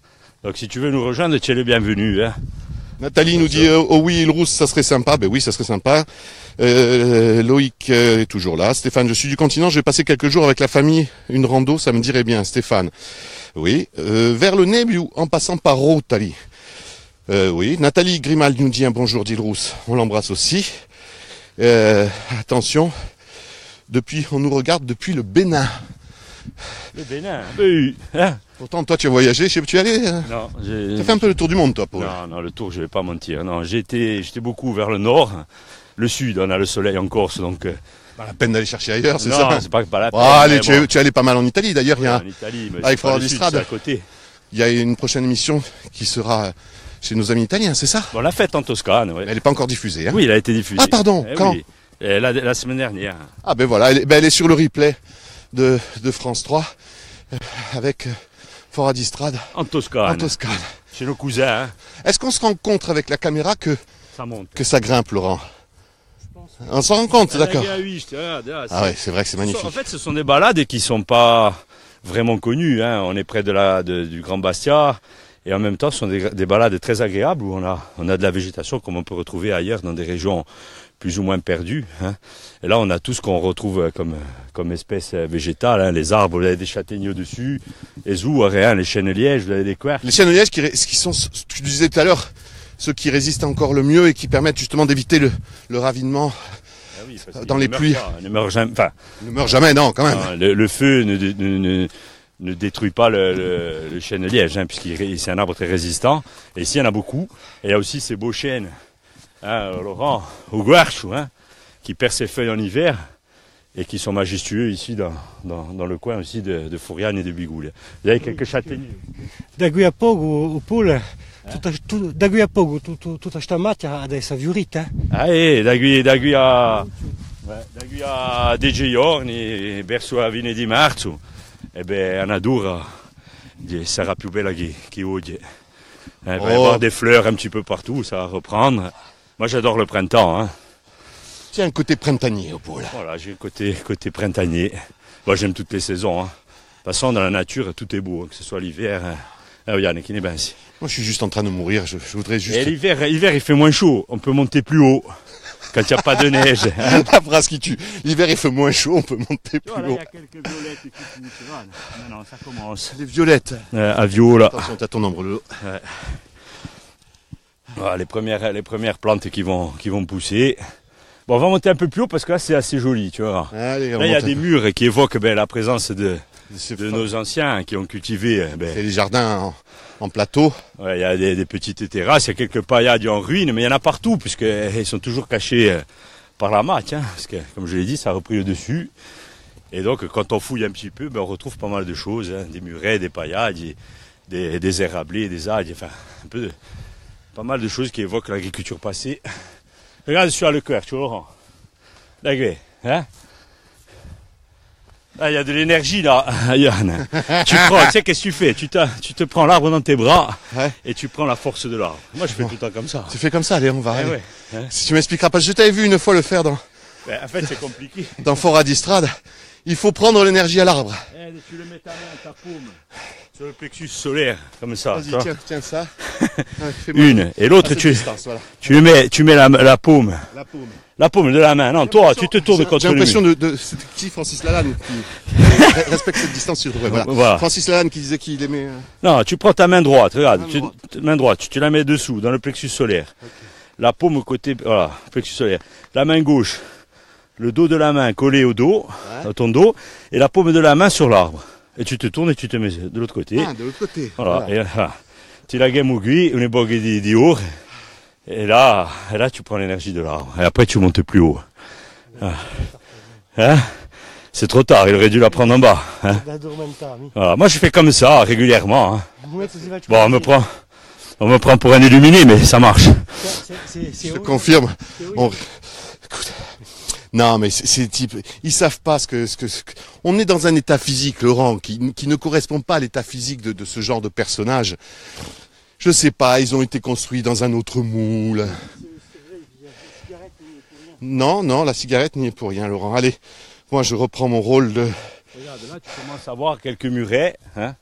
Donc si tu veux nous rejoindre, tu es le bienvenu. Hein. Nathalie nous dit euh, oh oui il rousse ça serait sympa ben oui ça serait sympa Euh, Loïc est toujours là. Stéphane je suis du continent. Je vais passer quelques jours avec la famille. Une rando ça me dirait bien Stéphane. Oui euh, vers le Nebu en passant par Rotali euh, oui Nathalie Grimal nous dit un bonjour d'Île-Rousse on l'embrasse aussi. Euh, attention depuis on nous regarde depuis le Bénin. Le Bénin. Oui. Hein pourtant toi tu as voyagé je sais tu es allé euh, non, j'ai- tu as fait un peu le tour du monde toi Paul. Non, non, le tour, je vais pas mentir. Non, j'étais, j'étais beaucoup vers le nord, le sud. On a le soleil en Corse, donc. euh, pas la peine d'aller chercher ailleurs c'est non, ça c'est pas, pas la peine. Ah, allez tu, bon. es, tu es allé pas mal en Italie d'ailleurs il y a En Italie, avec à côté. Il y a une prochaine émission qui sera chez nos amis italiens, c'est ça Bon, la fête en Toscane, ouais. Elle n'est pas encore diffusée. Hein Oui, il a été diffusé. Ah, pardon, Eh quand oui. Eh, la, la semaine dernière. Ah ben voilà, elle, est- ben elle est sur le replay de, de France 3 euh, avec euh, Fora Distrade En Toscane. en Toscane. Chez nos cousins, hein. Est-ce qu'on se rend compte avec la caméra que, Ça monte. que ça grimpe, Laurent? On s'en rend compte, d'accord. Ah, te regarde, ah, Ah ouais, c'est vrai que c'est En magnifique. fait, ce sont des balades qui sont pas vraiment connues. Hein. On est près de la, de- du Grand Bastia. Et en même temps, ce sont des, des balades très agréables où on a, on a de la végétation comme on peut retrouver ailleurs dans des régions plus ou moins perdues. hein. Et là, on a tout ce qu'on retrouve euh, comme, comme espèce euh, végétale. hein. Les arbres, vous avez des châtaigniers au-dessus, les ouars, hein, les chênes lièges, vous avez des. Les chiens de liège qui, qui sont, ce que tu disais tout à l'heure, ceux qui résistent encore le mieux et qui permettent justement d'éviter le, le ravinement. Ah oui, parce qu'ils Dans les pluies. pas, ne meurent jamais. Enfin, Ils ne meurent jamais, non, quand même. Non, le, le feu ne, ne, ne- ne détruit pas le, le, le chêne liège, hein, puisqu'il c'est un arbre très résistant. Et ici, il y en a beaucoup. Et il y a aussi ces beaux chênes, hein, Laurent, au guarchou, hein, qui perdent ses feuilles en hiver et qui sont majestueux ici dans, dans, dans le coin aussi de, de Fouriane et de Bigoul. Vous avez quelques châtaigniers. Da qui a poco, o Paul, tutta, tu, da qui a poco, tu, tu, tutta sta macchia adesso è fiorita. eh? Ah, eh, da qui, da qui a, da qui a dei giorni, verso la fine di marzo, e beh, a natura eh, sarà più bella che, che oggi. Eh, Il va y Oh. avoir des fleurs un petit peu partout, ça va reprendre. Moi, j'adore le printemps. Hein. Tiens, un côté printanier au pôle. Voilà, j'ai le côté, côté printanier. Moi, j'aime toutes les saisons. Hein. De toute façon, dans la nature, tout est beau, hein, que ce soit l'hiver. Hein. Ah, Moi, je suis juste en train de mourir. Je, je voudrais juste. Et l'hiver, l'hiver, il fait moins chaud. On peut monter plus haut quand il n'y a pas de neige. hein. La phrase qui tue. L'hiver, il fait moins chaud, on peut monter plus haut. quelques violettes qui Non, non, ça commence. Les violettes. Euh, à Viola. Attention, t'as ton ombre le Voilà, les, premières, les premières plantes qui vont, qui vont pousser. Bon, on va monter un peu plus haut parce que là, c'est assez joli, tu vois. Allez, Là, il y a des murs qui évoquent ben, la présence de, de nos anciens qui ont cultivé. euh, ben, c'est les jardins en, en plateau. ouais, il y a des, des petites terrasses, il y a quelques paillades en ruine, mais il y en a partout puisqu'ils sont toujours cachés euh, par la maque. hein, parce que, comme je l'ai dit, ça a repris le dessus. Et donc, quand on fouille un petit peu, ben, on retrouve pas mal de choses. hein, des murets, des paillades, des, des érablés, des algues, enfin, un peu de, pas mal de choses qui évoquent l'agriculture passée. Regarde sur le cœur, tu vois, Laurent. D'accord, hein Ah, il y a de l'énergie là, Yann. tu prends, tu sais qu'est-ce que tu fais? Tu, te prends l'arbre dans tes bras Ouais. et tu prends la force de l'arbre. Moi, je fais tout le temps comme ça. Tu fais comme ça, allez, on va. Eh allez. ouais, hein. Si tu m'expliqueras pas, je t'avais vu une fois le faire dans, Ben, en fait, c'est compliqué. dans Fort Distrade. Il faut prendre l'énergie à l'arbre. Eh, tu le mets ta main, ta paume, sur le plexus solaire, comme ça. Vas-y, tiens, tiens ça. Ouais, Une. Et l'autre, tu, distance, voilà. tu mets, tu mets la, la paume. La paume. La paume de la main. Non, toi, tu te tournes contre J'ai l'impression de, de c'est qui Francis Lalanne qui respecte cette distance sur voilà. Voilà. Francis Lalanne qui disait qu'il aimait. euh, Non, tu prends ta main droite, regarde, Main tu, droite. main droite, tu, tu la mets dessous, dans le plexus solaire. La paume au côté, voilà, plexus solaire. La main gauche, le dos de la main collé au dos, Ouais. à ton dos, et la paume de la main sur l'arbre. Et tu te tournes et tu te mets de l'autre côté. Ah, de l'autre côté. Voilà, et voilà. Tu la gamme au gui, on est bogué haut. Et là, et là, tu prends l'énergie de l'arbre. Et après, tu montes plus haut. Ah. Hein? C'est trop tard, il aurait dû la prendre en bas. Hein? Voilà. Moi, je fais comme ça, régulièrement. hein. Bon, on me prend, on me prend pour un illuminé, mais ça marche. Je confirme. On- Écoute. Non, mais ces types, ils savent pas ce que, ce que, ce que- on est dans un état physique, Laurent, qui, qui ne correspond pas à l'état physique de, de ce genre de personnage. Je sais pas, ils ont été construits dans un autre moule. Non, non, la cigarette n'y est pour rien, Laurent. Allez, moi je reprends mon rôle de. Regarde, là, tu commences à voir quelques murets, hein,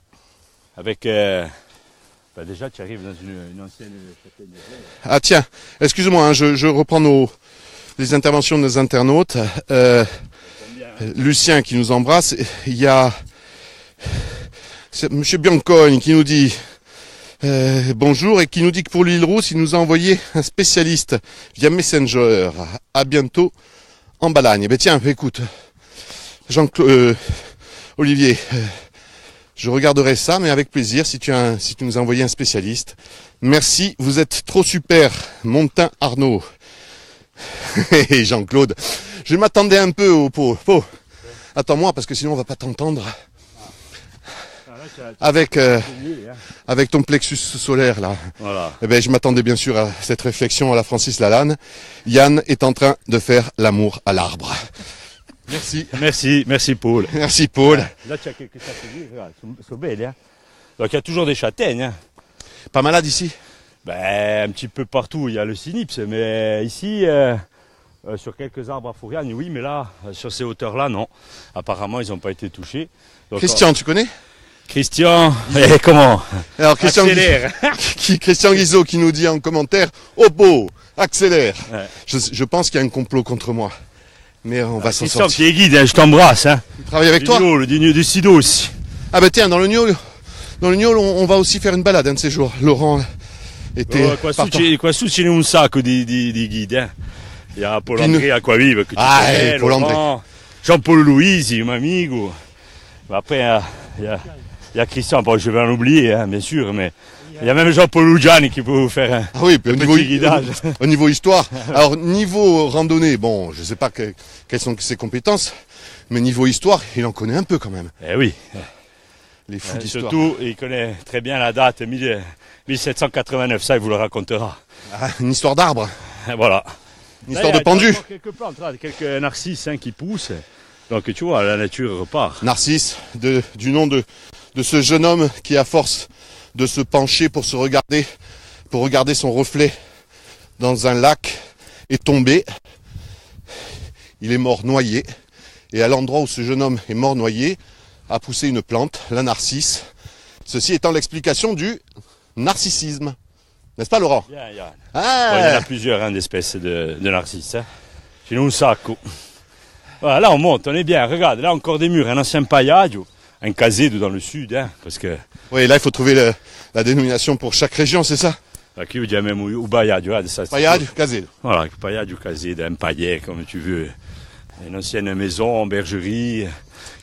avec, euh, bah, déjà, tu arrives dans une, une ancienne châtaigne. Ah tiens, excuse-moi, hein, je, je reprends nos les interventions de nos internautes. Euh, Lucien qui nous embrasse. Il y a c'est Monsieur Biancogne qui nous dit euh, bonjour et qui nous dit que pour l'île Rousse, il nous a envoyé un spécialiste via Messenger. À bientôt en Balagne. Ben tiens, écoute, Jean-Claude, euh, Olivier, euh, je regarderai ça, mais avec plaisir si tu, nous as envoyé un spécialiste. Merci, vous êtes trop super, Montin Arnaud. Et Jean-Claude, je m'attendais un peu au pot. pot. Attends-moi parce que sinon on va pas t'entendre avec euh, avec ton plexus solaire là. Voilà. Eh ben je m'attendais bien sûr à cette réflexion à la Francis Lalanne. Yann est en train de faire l'amour à l'arbre. Merci, Merci, merci Paul. merci Paul. Là, tu as quelques châtaigniers, sont, belles, hein. Donc, il y a toujours des châtaignes, hein. Pas malade ici? Ben, un petit peu partout, il y a le cynips, mais ici, euh, euh, sur quelques arbres à Fouriane, oui, mais là, sur ces hauteurs-là, non. Apparemment, ils n'ont pas été touchés. Donc, Christian, tu connais? Christian, eh, comment Alors Christian, Accélère. qui, Christian Guizot qui nous dit en commentaire Oh beau, accélère. Ouais. Je, je pense qu'il y a un complot contre moi. Mais on va s'en Christian sortir. qui est guide, hein, je t'embrasse, hein. Tu travailles avec Du toi Niol, du, du Sido aussi. Ah bah tiens, dans le Niol, dans le Niol, on, on va aussi faire une balade un de ces jours. Laurent était Oh, ce n'è un sacco di, di, di guide, hein. Il y a Paul Puis nous- André Aquavive, que tu Ah, connais, eh, Paul André. Jean-Paul Louisi, un amigo. Mais après, il y a- il y, a, Christian, bon, je vais en oublier, hein, bien sûr, mais il y a même Jean-Paul Lugiani qui peut vous faire un, Ah oui, puis au un niveau, petit guidage. au niveau histoire. Alors niveau randonnée, bon, je sais pas que- quelles sont ses compétences, mais niveau histoire, il en connaît un peu quand même. Eh oui, Les fous euh, d'histoire. surtout, il connaît très bien la date, 1000 1789, ça, il vous le racontera. Ah, une histoire d'arbre, Voilà. une histoire Là, de pendu. Quelques plantes, quelques narcisses hein, qui poussent. Donc tu vois, la nature repart. Narcisse, de, du nom de, de ce jeune homme qui, à force de se pencher pour se regarder, pour regarder son reflet dans un lac, est tombé. Il est mort noyé. Et à l'endroit où ce jeune homme est mort noyé, a poussé une plante, la narcisse. Ceci étant l'explication du narcissisme. N'est-ce pas, Laurent? Ah Bon, il y en a plusieurs hein, d'espèces de, de narcisses. Hein. Chez nous, un sacco. Voilà, là, on monte, on est bien. Regarde, là, encore des murs, un ancien paillage, un casedo dans le sud, hein, parce que Oui, là, il faut trouver le- la dénomination pour chaque région, c'est ça? Là, qui veut dire même ou baillage, regarde ça. casé. Voilà, paillage ou casedo, un paillet, comme tu veux. Une ancienne maison, bergerie,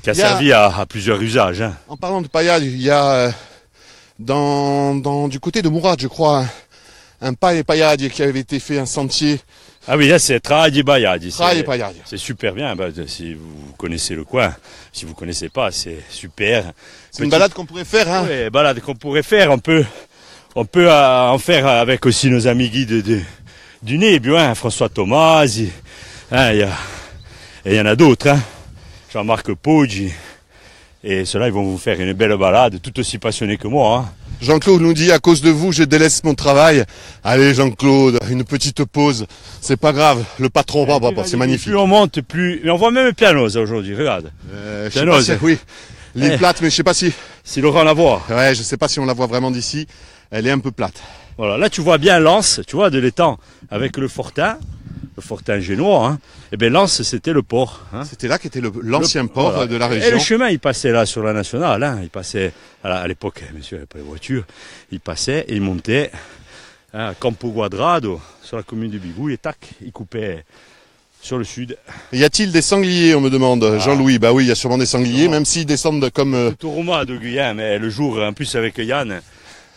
qui a servi à, à plusieurs usages. Hein. En parlant de paillade, il y a euh, dans, dans du côté de Mourad, je crois, un, un paille paillade qui avait été fait un sentier. Ah oui, là, c'est et et paillade. C'est super bien, bah, si vous connaissez le coin. Si vous connaissez pas, c'est super. C'est une balade qu'on pourrait faire, hein Ouais, balade qu'on pourrait faire, on peut, on peut euh, en faire avec aussi nos amis guides de, du Nébio, hein, François Thomas, il hein, il y a- et il y en a d'autres, hein, Jean-Marc Poggi, et ceux-là, ils vont vous faire une belle balade, tout aussi passionnés que moi. Hein. Jean-Claude nous dit à cause de vous, je délaisse mon travail. Allez, Jean-Claude, une petite pause. C'est pas grave. Le patron, bah, c'est magnifique. Plus on monte, plus, mais on voit même Pianosa aujourd'hui, regarde. Euh, si- oui, l'île Eh. plate, mais je sais pas si. Si Laurent la voit. Ouais, je sais pas si on la voit vraiment d'ici. Elle est un peu plate. Voilà, là tu vois bien Lens, tu vois, de l'étang, avec le Fortin, le Fortin génois. Hein. Et bien Lens, c'était le port. Hein. C'était là qu'était l'ancien port Voilà. de la Et le région. chemin, il passait là sur la nationale. Hein. Il passait à l'époque, monsieur, il n'y avait pas de voiture. Il passait et il montait à Campo Guadrado, sur la commune de Bigou, et tac, il coupait sur le sud. Y a-t-il des sangliers, on me demande, Jean-Louis? Bah oui, il y a sûrement des sangliers, Non. même s'ils descendent comme... euh, Tourma de Guyane, mais le jour, en plus avec Yann,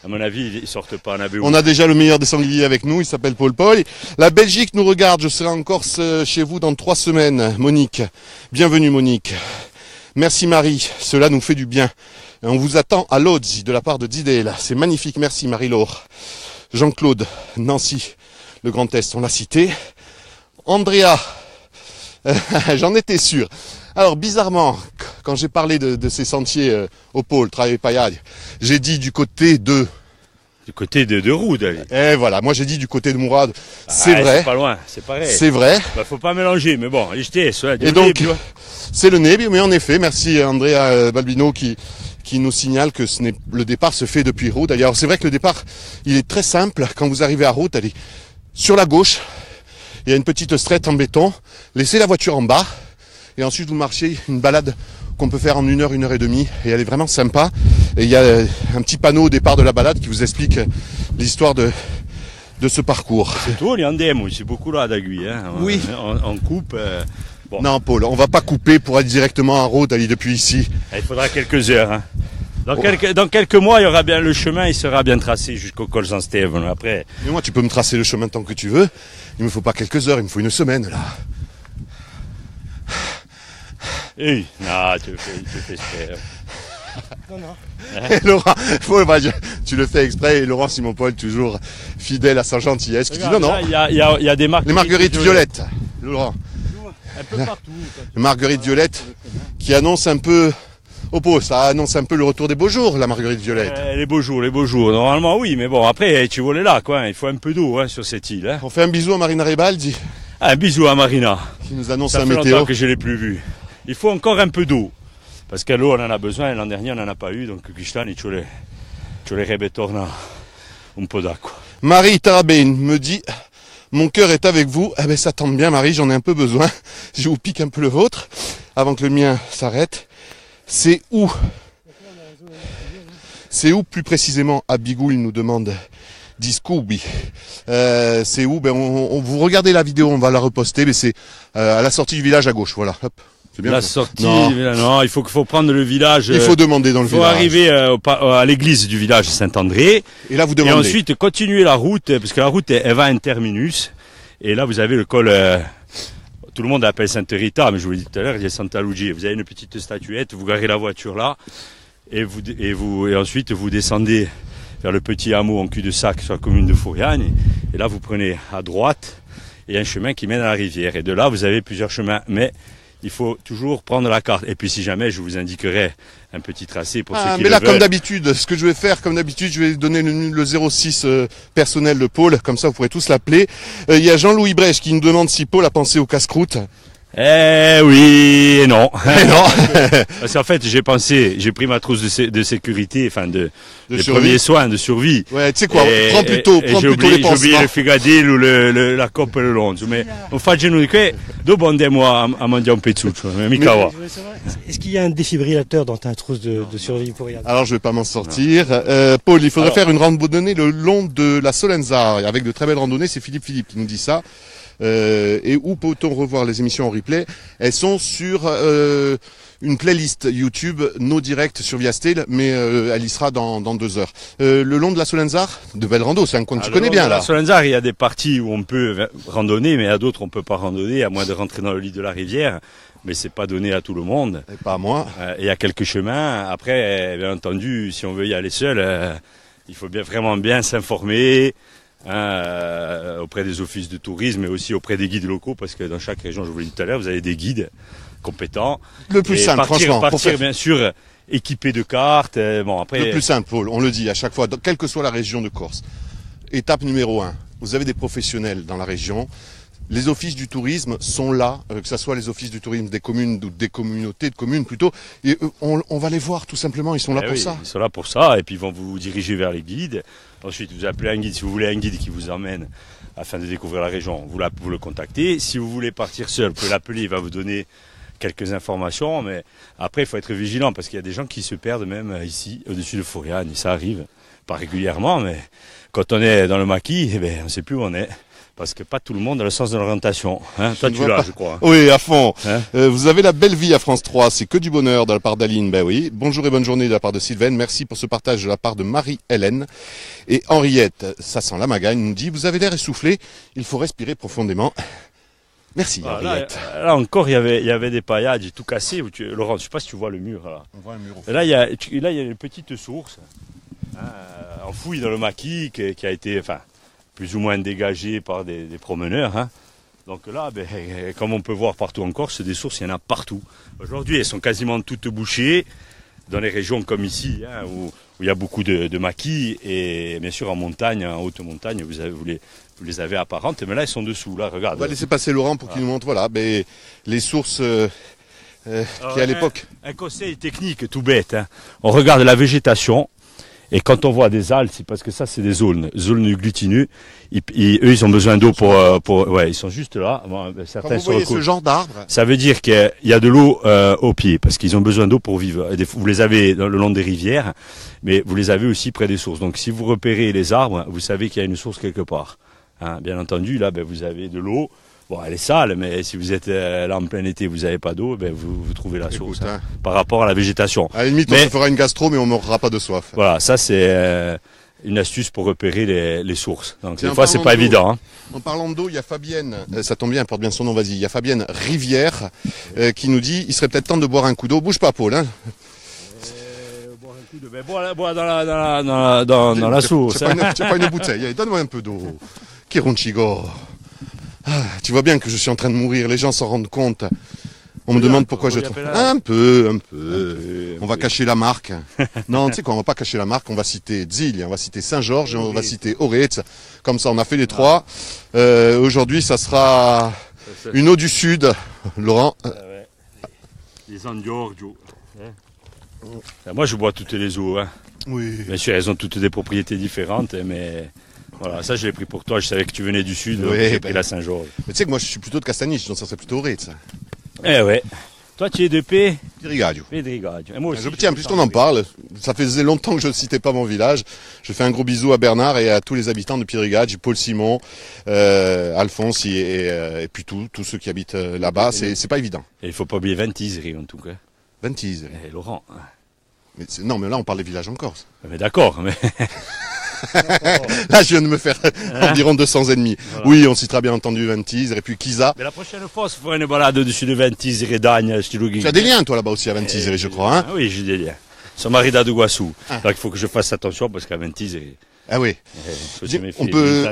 à mon avis, ils sortent pas en ABO. On a déjà le meilleur des sangliers avec nous, il s'appelle Paul Paul. La Belgique nous regarde, je serai en Corse euh, chez vous dans trois semaines. Monique, bienvenue Monique. Merci Marie, cela nous fait du bien. Et On vous attend à Lodz de la part de Didel. C'est magnifique, merci Marie-Laure. Jean-Claude, Nancy, le Grand Est, on l'a cité. Andrea, j'en étais sûr. Alors bizarrement, quand j'ai parlé de, de ces sentiers euh, au pôle, travail paillade, j'ai dit du côté de Du côté de, de Roux, David. et voilà, moi j'ai dit du côté de Mourad. C'est Ah, vrai, C'est pas loin, c'est pareil. c'est vrai. Bah, faut pas mélanger, mais bon, j'étais, ça, Et donc, c'est le nez, mais en effet, merci Andrea euh, Balbino qui, qui nous signale que ce n'est, le départ se fait depuis Route. D'ailleurs, c'est vrai que le départ, il est très simple. Quand vous arrivez à Route, elle est sur la gauche. Il y a une petite strette en béton. Laissez la voiture en bas. Et ensuite, vous marchez une balade qu'on peut faire en une heure, une heure et demie. Et elle est vraiment sympa. Et il y a euh, un petit panneau au départ de la balade qui vous explique euh, l'histoire de, de ce parcours. C'est tout, les Andem, c'est beaucoup là d'Agui. Hein. Oui. On, on coupe. euh, bon, Non, Paul, on va pas couper pour aller directement à Route, aller depuis ici. il faudra quelques heures. Hein. Dans, Oh. quelques, dans quelques mois, il y aura bien le chemin, il sera bien tracé jusqu'au col Saint-Steve. Après, Mais moi, tu peux me tracer le chemin tant que tu veux. Il me faut pas quelques heures, il me faut une semaine, là. Hey, non, tu le fais, tu le fais exprès, hein. Non, non. Et Laurent, faut, bah, je- tu le fais exprès, et Laurent Simon-Paul, toujours fidèle à sa gentillesse, qui dit non, non, Il y a, il y a- il y a des marques. les marguerites violettes. Laurent, Un peu partout. les marguerites violettes qui annoncent un peu, au pot, ça annonce un peu le retour des beaux jours, la marguerite violette. Euh, les beaux jours, les beaux jours. Normalement, oui, mais bon, après, tu vois les là, quoi. Il faut un peu d'eau hein, sur cette île. Hein. On fait un bisou à Marina Rebaldi, Ah, un bisou à Marina. qui nous annonce Ça un fait météo. longtemps que je l'ai plus vu. Il faut encore un peu d'eau. Parce que l'eau, on en a besoin. L'an dernier, on n'en a pas eu. Donc, Christian, il les, ritorna un peu d'acqua. Marie Tarabin me dit, mon cœur est avec vous. Eh ben, ça tombe bien, Marie, j'en ai un peu besoin. Je vous pique un peu le vôtre, avant que le mien s'arrête. C'est où C'est où plus précisément à Bigou, il nous demande Discoubi. Euh, c'est où? Ben on, on- vous regardez la vidéo, on va la reposter, mais c'est euh, à la sortie du village à gauche. Voilà. Hop. C'est bien. La ça. sortie, Non. non. il faut, qu'il faut prendre le village. Il faut demander dans le il faut village. arriver euh, au pa- à l'église du village Saint-André. Et là, vous Et demandez. ensuite, continuer la route, parce que la route, elle, elle va à un terminus. Et là, vous avez le col. euh, tout le monde l'appelle Santa Rita, mais je vous l'ai dit tout à l'heure, il y a Santa Luigi. Vous avez une petite statuette, vous garez la voiture là, et, vous, et, vous, et ensuite vous descendez vers le petit hameau en cul-de-sac sur la commune de Fouriane. Et là, vous prenez à droite, et un chemin qui mène à la rivière. Et de là, vous avez plusieurs chemins, mais il faut toujours prendre la carte. Et puis, si jamais, je vous indiquerai un petit tracé pour Ah, ceux qui mais le là, comme d'habitude, ce que je vais faire, comme d'habitude, je vais donner le, le 06 euh, personnel de Paul, comme ça vous pourrez tous l'appeler. Euh, Il y a Jean-Louis Brèche qui nous demande si Paul a pensé au casse-croûte. Eh oui et non. Eh non, Parce qu'en fait, j'ai pensé, j'ai pris ma trousse de, sé- de sécurité, enfin de, de survie. premiers soins de survie. Ouais, tu sais quoi, Et- prends plutôt, et- et prends plutôt oublié, les j'ai oublié le figadil ou le, le- la coppa e le lonzo. Mais on fait nous que dopo andiamo a, a mangiare un savoir, Est-ce qu'il y a un défibrillateur dans ta trousse de, de survie pour y aller? Alors je vais pas m'en sortir. Euh, Paul, il faudrait Alors. faire une randonnée le long de la Solenza, avec de très belles randonnées. C'est Philippe Philippe qui nous dit ça. Euh, et où peut-on revoir les émissions en replay? Elles sont sur euh, une playlist YouTube, nos directs sur Viastel, mais euh, elle y sera dans, dans deux heures. Euh, le long de la Solenzar, de belles rando, c'est un coin que tu connais bien là. Sur Solenzar, il y a des parties où on peut randonner, mais à d'autres on peut pas randonner, à moins de rentrer dans le lit de la rivière. Mais c'est pas donné à tout le monde. Et pas à moi. Euh, Il y a quelques chemins. Après, euh, bien entendu, si on veut y aller seul, euh, il faut bien vraiment bien s'informer hein, auprès des offices de tourisme, mais aussi auprès des guides locaux, parce que dans chaque région, je vous l'ai dit tout à l'heure, vous avez des guides compétents. Le plus Et simple, partir, franchement. pour partir faire- bien sûr équipé de cartes. euh, bon après, Le plus simple, Paul, on le dit à chaque fois, dans- quelle que soit la région de Corse. Étape numéro un, vous avez des professionnels dans la région. Les offices du tourisme sont là, euh, que ce soit les offices du tourisme des communes ou des communautés de communes plutôt, et euh, on, on va les voir tout simplement, ils sont là Eh pour oui, ça. Ils sont là pour ça, et puis ils vont vous diriger vers les guides. Ensuite, vous appelez un guide, si vous voulez un guide qui vous emmène afin de découvrir la région, vous, la- vous le contactez. Si vous voulez partir seul, vous pouvez l'appeler, il va vous donner quelques informations, mais après, il faut être vigilant, parce qu'il y a des gens qui se perdent même euh, ici, au-dessus de Foriane, et ça arrive, pas régulièrement, mais quand on est dans le maquis, eh ben, on ne sait plus où on est. Parce que pas tout le monde a le sens de l'orientation. Hein Toi, ne tu vois l'as, je crois. Oui, à fond. Hein Euh, vous avez la belle vie à France 3, c'est que du bonheur de la part d'Aline, ben oui. Bonjour et bonne journée de la part de Sylvaine, merci pour ce partage de la part de Marie-Hélène. Et Henriette, ça sent la magagne, nous dit, vous avez l'air essoufflé, il faut respirer profondément. Merci Voilà, là, Henriette. là encore, il y avait, il y avait des paillages tout cassés. Où tu, Laurent, je sais pas si tu vois le mur là. On voit un mur au là, il y a, tu- là, il y a une petite source hein, euh, enfouie dans le maquis qui, qui a été, enfin, plus ou moins dégagée par des, des promeneurs. hein. Donc là, ben, comme on peut voir partout en Corse, des sources, il y en a partout. Aujourd'hui, elles sont quasiment toutes bouchées dans les régions comme ici, hein, où, où il y a beaucoup de, de maquis. Et bien sûr, en montagne, en haute montagne, vous, avez, vous, les, vous les avez apparentes. Mais là, elles sont dessous. Là, regarde. On va laisser passer Laurent pour qu'il nous montre, voilà, ben, les sources euh, euh, qui à un- l'époque. Un conseil technique tout bête. hein. On regarde la végétation. Et quand on voit des algues, c'est parce que ça, c'est des zones, zones glutineux. Ils- ils- eux, ils ont besoin d'eau pour, euh, pour, ouais, ils sont juste là. Bon, Quand certains vous se voyez ce genre d'arbre, Ça veut dire qu'il y a de l'eau euh, au pied, parce qu'ils ont besoin d'eau pour vivre. Et des fois, vous les avez le long des rivières, mais vous les avez aussi près des sources. Donc, si vous repérez les arbres, vous savez qu'il y a une source quelque part. Hein, bien entendu, là, ben, vous avez de l'eau. Bon, elle est sale, mais si vous êtes euh, là en plein été, vous n'avez pas d'eau, ben, vous, vous trouvez la source écoute, hein, hein, par rapport à la végétation. à la limite, Mais- on se fera une gastro, mais on mourra pas de soif. Voilà, ça c'est euh, une astuce pour repérer les, les sources. Donc Tiens, des fois c'est parlant pas d'eau. évident. Hein. En parlant d'eau, il y a Fabienne, euh, ça tombe bien, elle porte bien son nom, vas-y. Il y a Fabienne Rivière euh, qui nous dit, il serait peut-être temps de boire un coup d'eau. Bouge pas, Paul. Hein. Bois, dans la, dans la, dans la, dans, dans la Tu- source. N'as pas, pas une bouteille. Donne-moi un peu d'eau. Chigo. Ah, tu vois bien que je suis en train de mourir. Les gens s'en rendent compte. On me demande pourquoi je trouve. un peu. Un peu, un peu. peu, On va cacher la marque. non, tu sais quoi, on va pas cacher la marque. On va citer Zil, on va citer Saint-Georges, on va citer Oretz. Comme ça, on a fait les trois. Euh, Aujourd'hui, ça sera une eau du Sud. Laurent, ouais. Les San Giorgio. hein? Moi je bois toutes les eaux. Hein. oui. Bien sûr, elles ont toutes des propriétés différentes, mais voilà, ça je l'ai pris pour toi. Je savais que tu venais du sud, donc Oui, j'ai ben. pris la Saint-Georges. Mais tu sais que moi, je suis plutôt de Castaniche, donc ça serait plutôt Oretz. Eh ouais. Toi tu es de P? Pirigadio. Pedrigadio. Et moi aussi, Je, tiens, en de parle, ça faisait longtemps que je ne citais pas mon village. Je fais un gros bisou à Bernard et à tous les habitants de Pirigadj, Paul Simon, euh, Alphonse et, et, euh, et puis tous ceux qui habitent euh, là-bas. C'est pas évident. Et il faut pas oublier Ventiseri en tout cas. Ventise. Et Laurent. Mais c'est- non, mais là, on parle des villages en Corse. Mais d'accord, mais Là, je viens de me faire environ 200 ennemis. Voilà. Oui, on citera bien entendu Ventise et puis Kisa. Mais la prochaine fois, on se fera une balade au-dessus de Ventis, Redagne, Stilugui. Tu as des liens, toi, là-bas aussi à Ventise, je crois. Hein oui, j'ai des liens. Son mari de Guassou. Ah. Donc il faut que je fasse attention parce qu'à Ventis, eh, ah oui. méfier on peut-.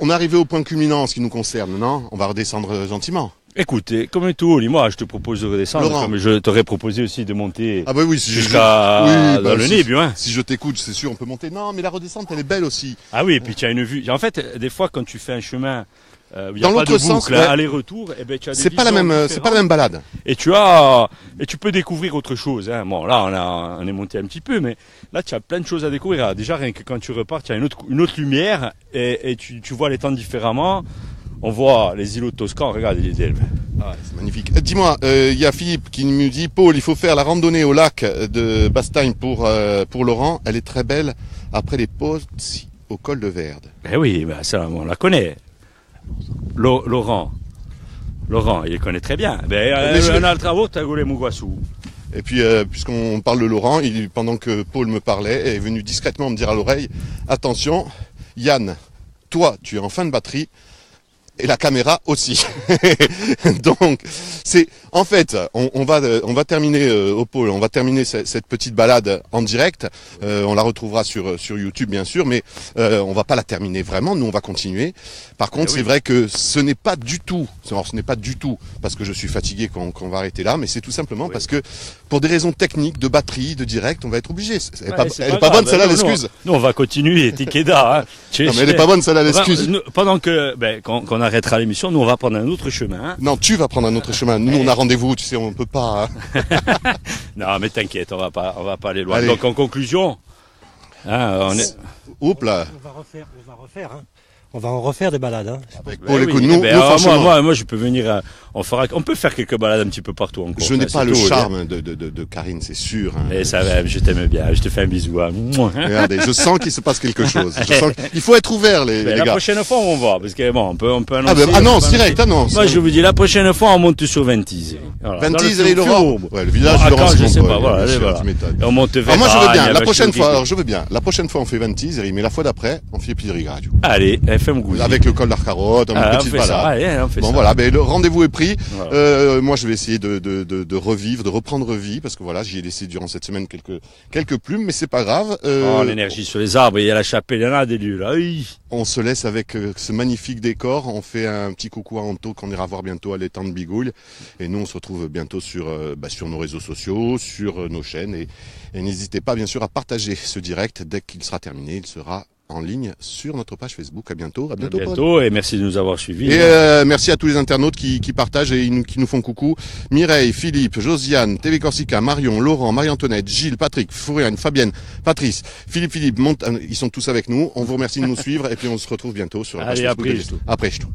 On est arrivé au point culminant en ce qui nous concerne, non? On va redescendre gentiment. Écoute, comme tout, moi, je te propose de redescendre, Laurent. comme je t'aurais proposé aussi de monter Ah bah oui, si je- jusqu'à oui, dans bah, le si- nez, bien. Si je t'écoute, c'est sûr, on peut monter. Non, mais la redescente, elle est belle aussi. Ah oui, et puis tu as une vue. En fait, des fois, quand tu fais un chemin euh, n'y a Dans l'autre sens, ouais. hein, aller-retour, eh ben, C'est pas la même, euh, c'est pas la même balade. Et tu as, et tu peux découvrir autre chose. Hein. Bon, là, on, a, on est monté un petit peu, mais là, tu as plein de choses à découvrir. Déjà, rien que quand tu repars, tu as une autre, une autre lumière et, et tu, tu vois les temps différemment. On voit les îlots de Toscan, regarde les Elbes. Ah ouais, c'est magnifique. Euh, Dis-moi, euh, il y a Philippe qui nous dit, Paul, il faut faire la randonnée au lac de Bastagne pour, euh, pour Laurent. Elle est très belle après les postes au col de Verde. Ben oui, ben ça, on la connaît. Lo- Laurent. Laurent, il connaît très bien. Ben, Mais un autre travaux. Et puis, euh, puisqu'on parle de Laurent, il, pendant que Paul me parlait, est venu discrètement me dire à l'oreille, attention, Yann, toi, tu es en fin de batterie. Et la caméra aussi. Donc, c'est en fait, on, on va on va terminer euh, au pôle, on va terminer ce- cette petite balade en direct. Euh, on la retrouvera sur sur YouTube bien sûr, mais euh, on va pas la terminer vraiment. Nous, on va continuer. Par contre, Eh oui. c'est vrai que ce n'est pas du tout. Alors, ce n'est pas du tout parce que je suis fatigué qu'on qu'on va arrêter là, mais c'est tout simplement Oui. parce que pour des raisons techniques, de batterie, de direct, on va être obligé. Elle est pas, Ouais, bonne celle-là, l'excuse. Nous, on va continuer, Tikeda. Hein. Non, mais elle est pas bonne celle-là, l'excuse. pendant que ben, qu'on qu'on arrêtera l'émission. Nous, on va prendre un autre chemin. hein. Non, tu vas prendre un autre chemin. Nous, on a rendez-vous, tu sais, on peut pas. hein. Non, mais t'inquiète, on va pas, on va pas aller loin. Allez. Donc, en conclusion, hein, on est. Oups là. On va refaire, on va refaire. On va en refaire des balades. hein. Avec Ben Paul, oui, écoute, eh nous, ben, nous, franchement, moi, moi, moi, je peux venir. on fera, on peut faire quelques balades un petit peu partout encore. je n'ai pas le tout, charme de, de, de, de Karine, c'est sûr. hein. Et ça va, je t'aime bien. Je te fais un bisou. hein. Regardez, je sens qu'il se passe quelque chose. Je sens qu'il faut être ouvert, les, Ben, les la gars. prochaine fois, on va, parce que bon, on peut, on peut Ah, annoncer. ben, ah non, peut direct, annonce. Moi, je vous dis, la prochaine fois, on monte sur Ventiseri. Voilà. Dans le Ventiseri, Fiume Laurent. Fiume. Ouais, le village de attends, je Simon sais pas, voilà. Et on monte vers moi je veux bien, la prochaine fois, alors je veux bien, la prochaine fois on fait Ventiseri, mais la fois d'après, on fait Piedriga Radio. Allez, FM. Avec le col d'Arcarotte, une Ah, on petite fait ça. balade. Allez, on fait Bon ça. voilà, ben, le rendez-vous est pris. Voilà. Euh, moi je vais essayer de, de, de, de revivre, de reprendre vie, parce que voilà, j'y ai laissé durant cette semaine quelques, quelques plumes, mais c'est pas grave. Euh, Oh, l'énergie sur les arbres, il y a la chapelle, il y en a des lieux là. Oui. on se laisse avec euh, ce magnifique décor. On fait un petit coucou à Anto qu'on ira voir bientôt à l'étang de Bigouille. Et nous, on se retrouve bientôt sur, euh, bah, sur nos réseaux sociaux, sur nos chaînes. Et, et n'hésitez pas, bien sûr, à partager ce direct. Dès qu'il sera terminé, il sera en ligne sur notre page Facebook. À bientôt. À À bientôt. Paul. bientôt et merci de nous avoir suivis. Et euh, merci à tous les internautes qui, qui partagent et qui nous font coucou. Mireille, Philippe, Josiane, TV Corsica, Marion, Laurent, Marie-Antoinette, Gilles, Patrick, Fouriane, Fabienne, Patrice, Philippe, Philippe, Mont- euh, ils sont tous avec nous. On vous remercie de nous suivre et puis on se retrouve bientôt sur la page Allez, Facebook à. Gesto. À presto.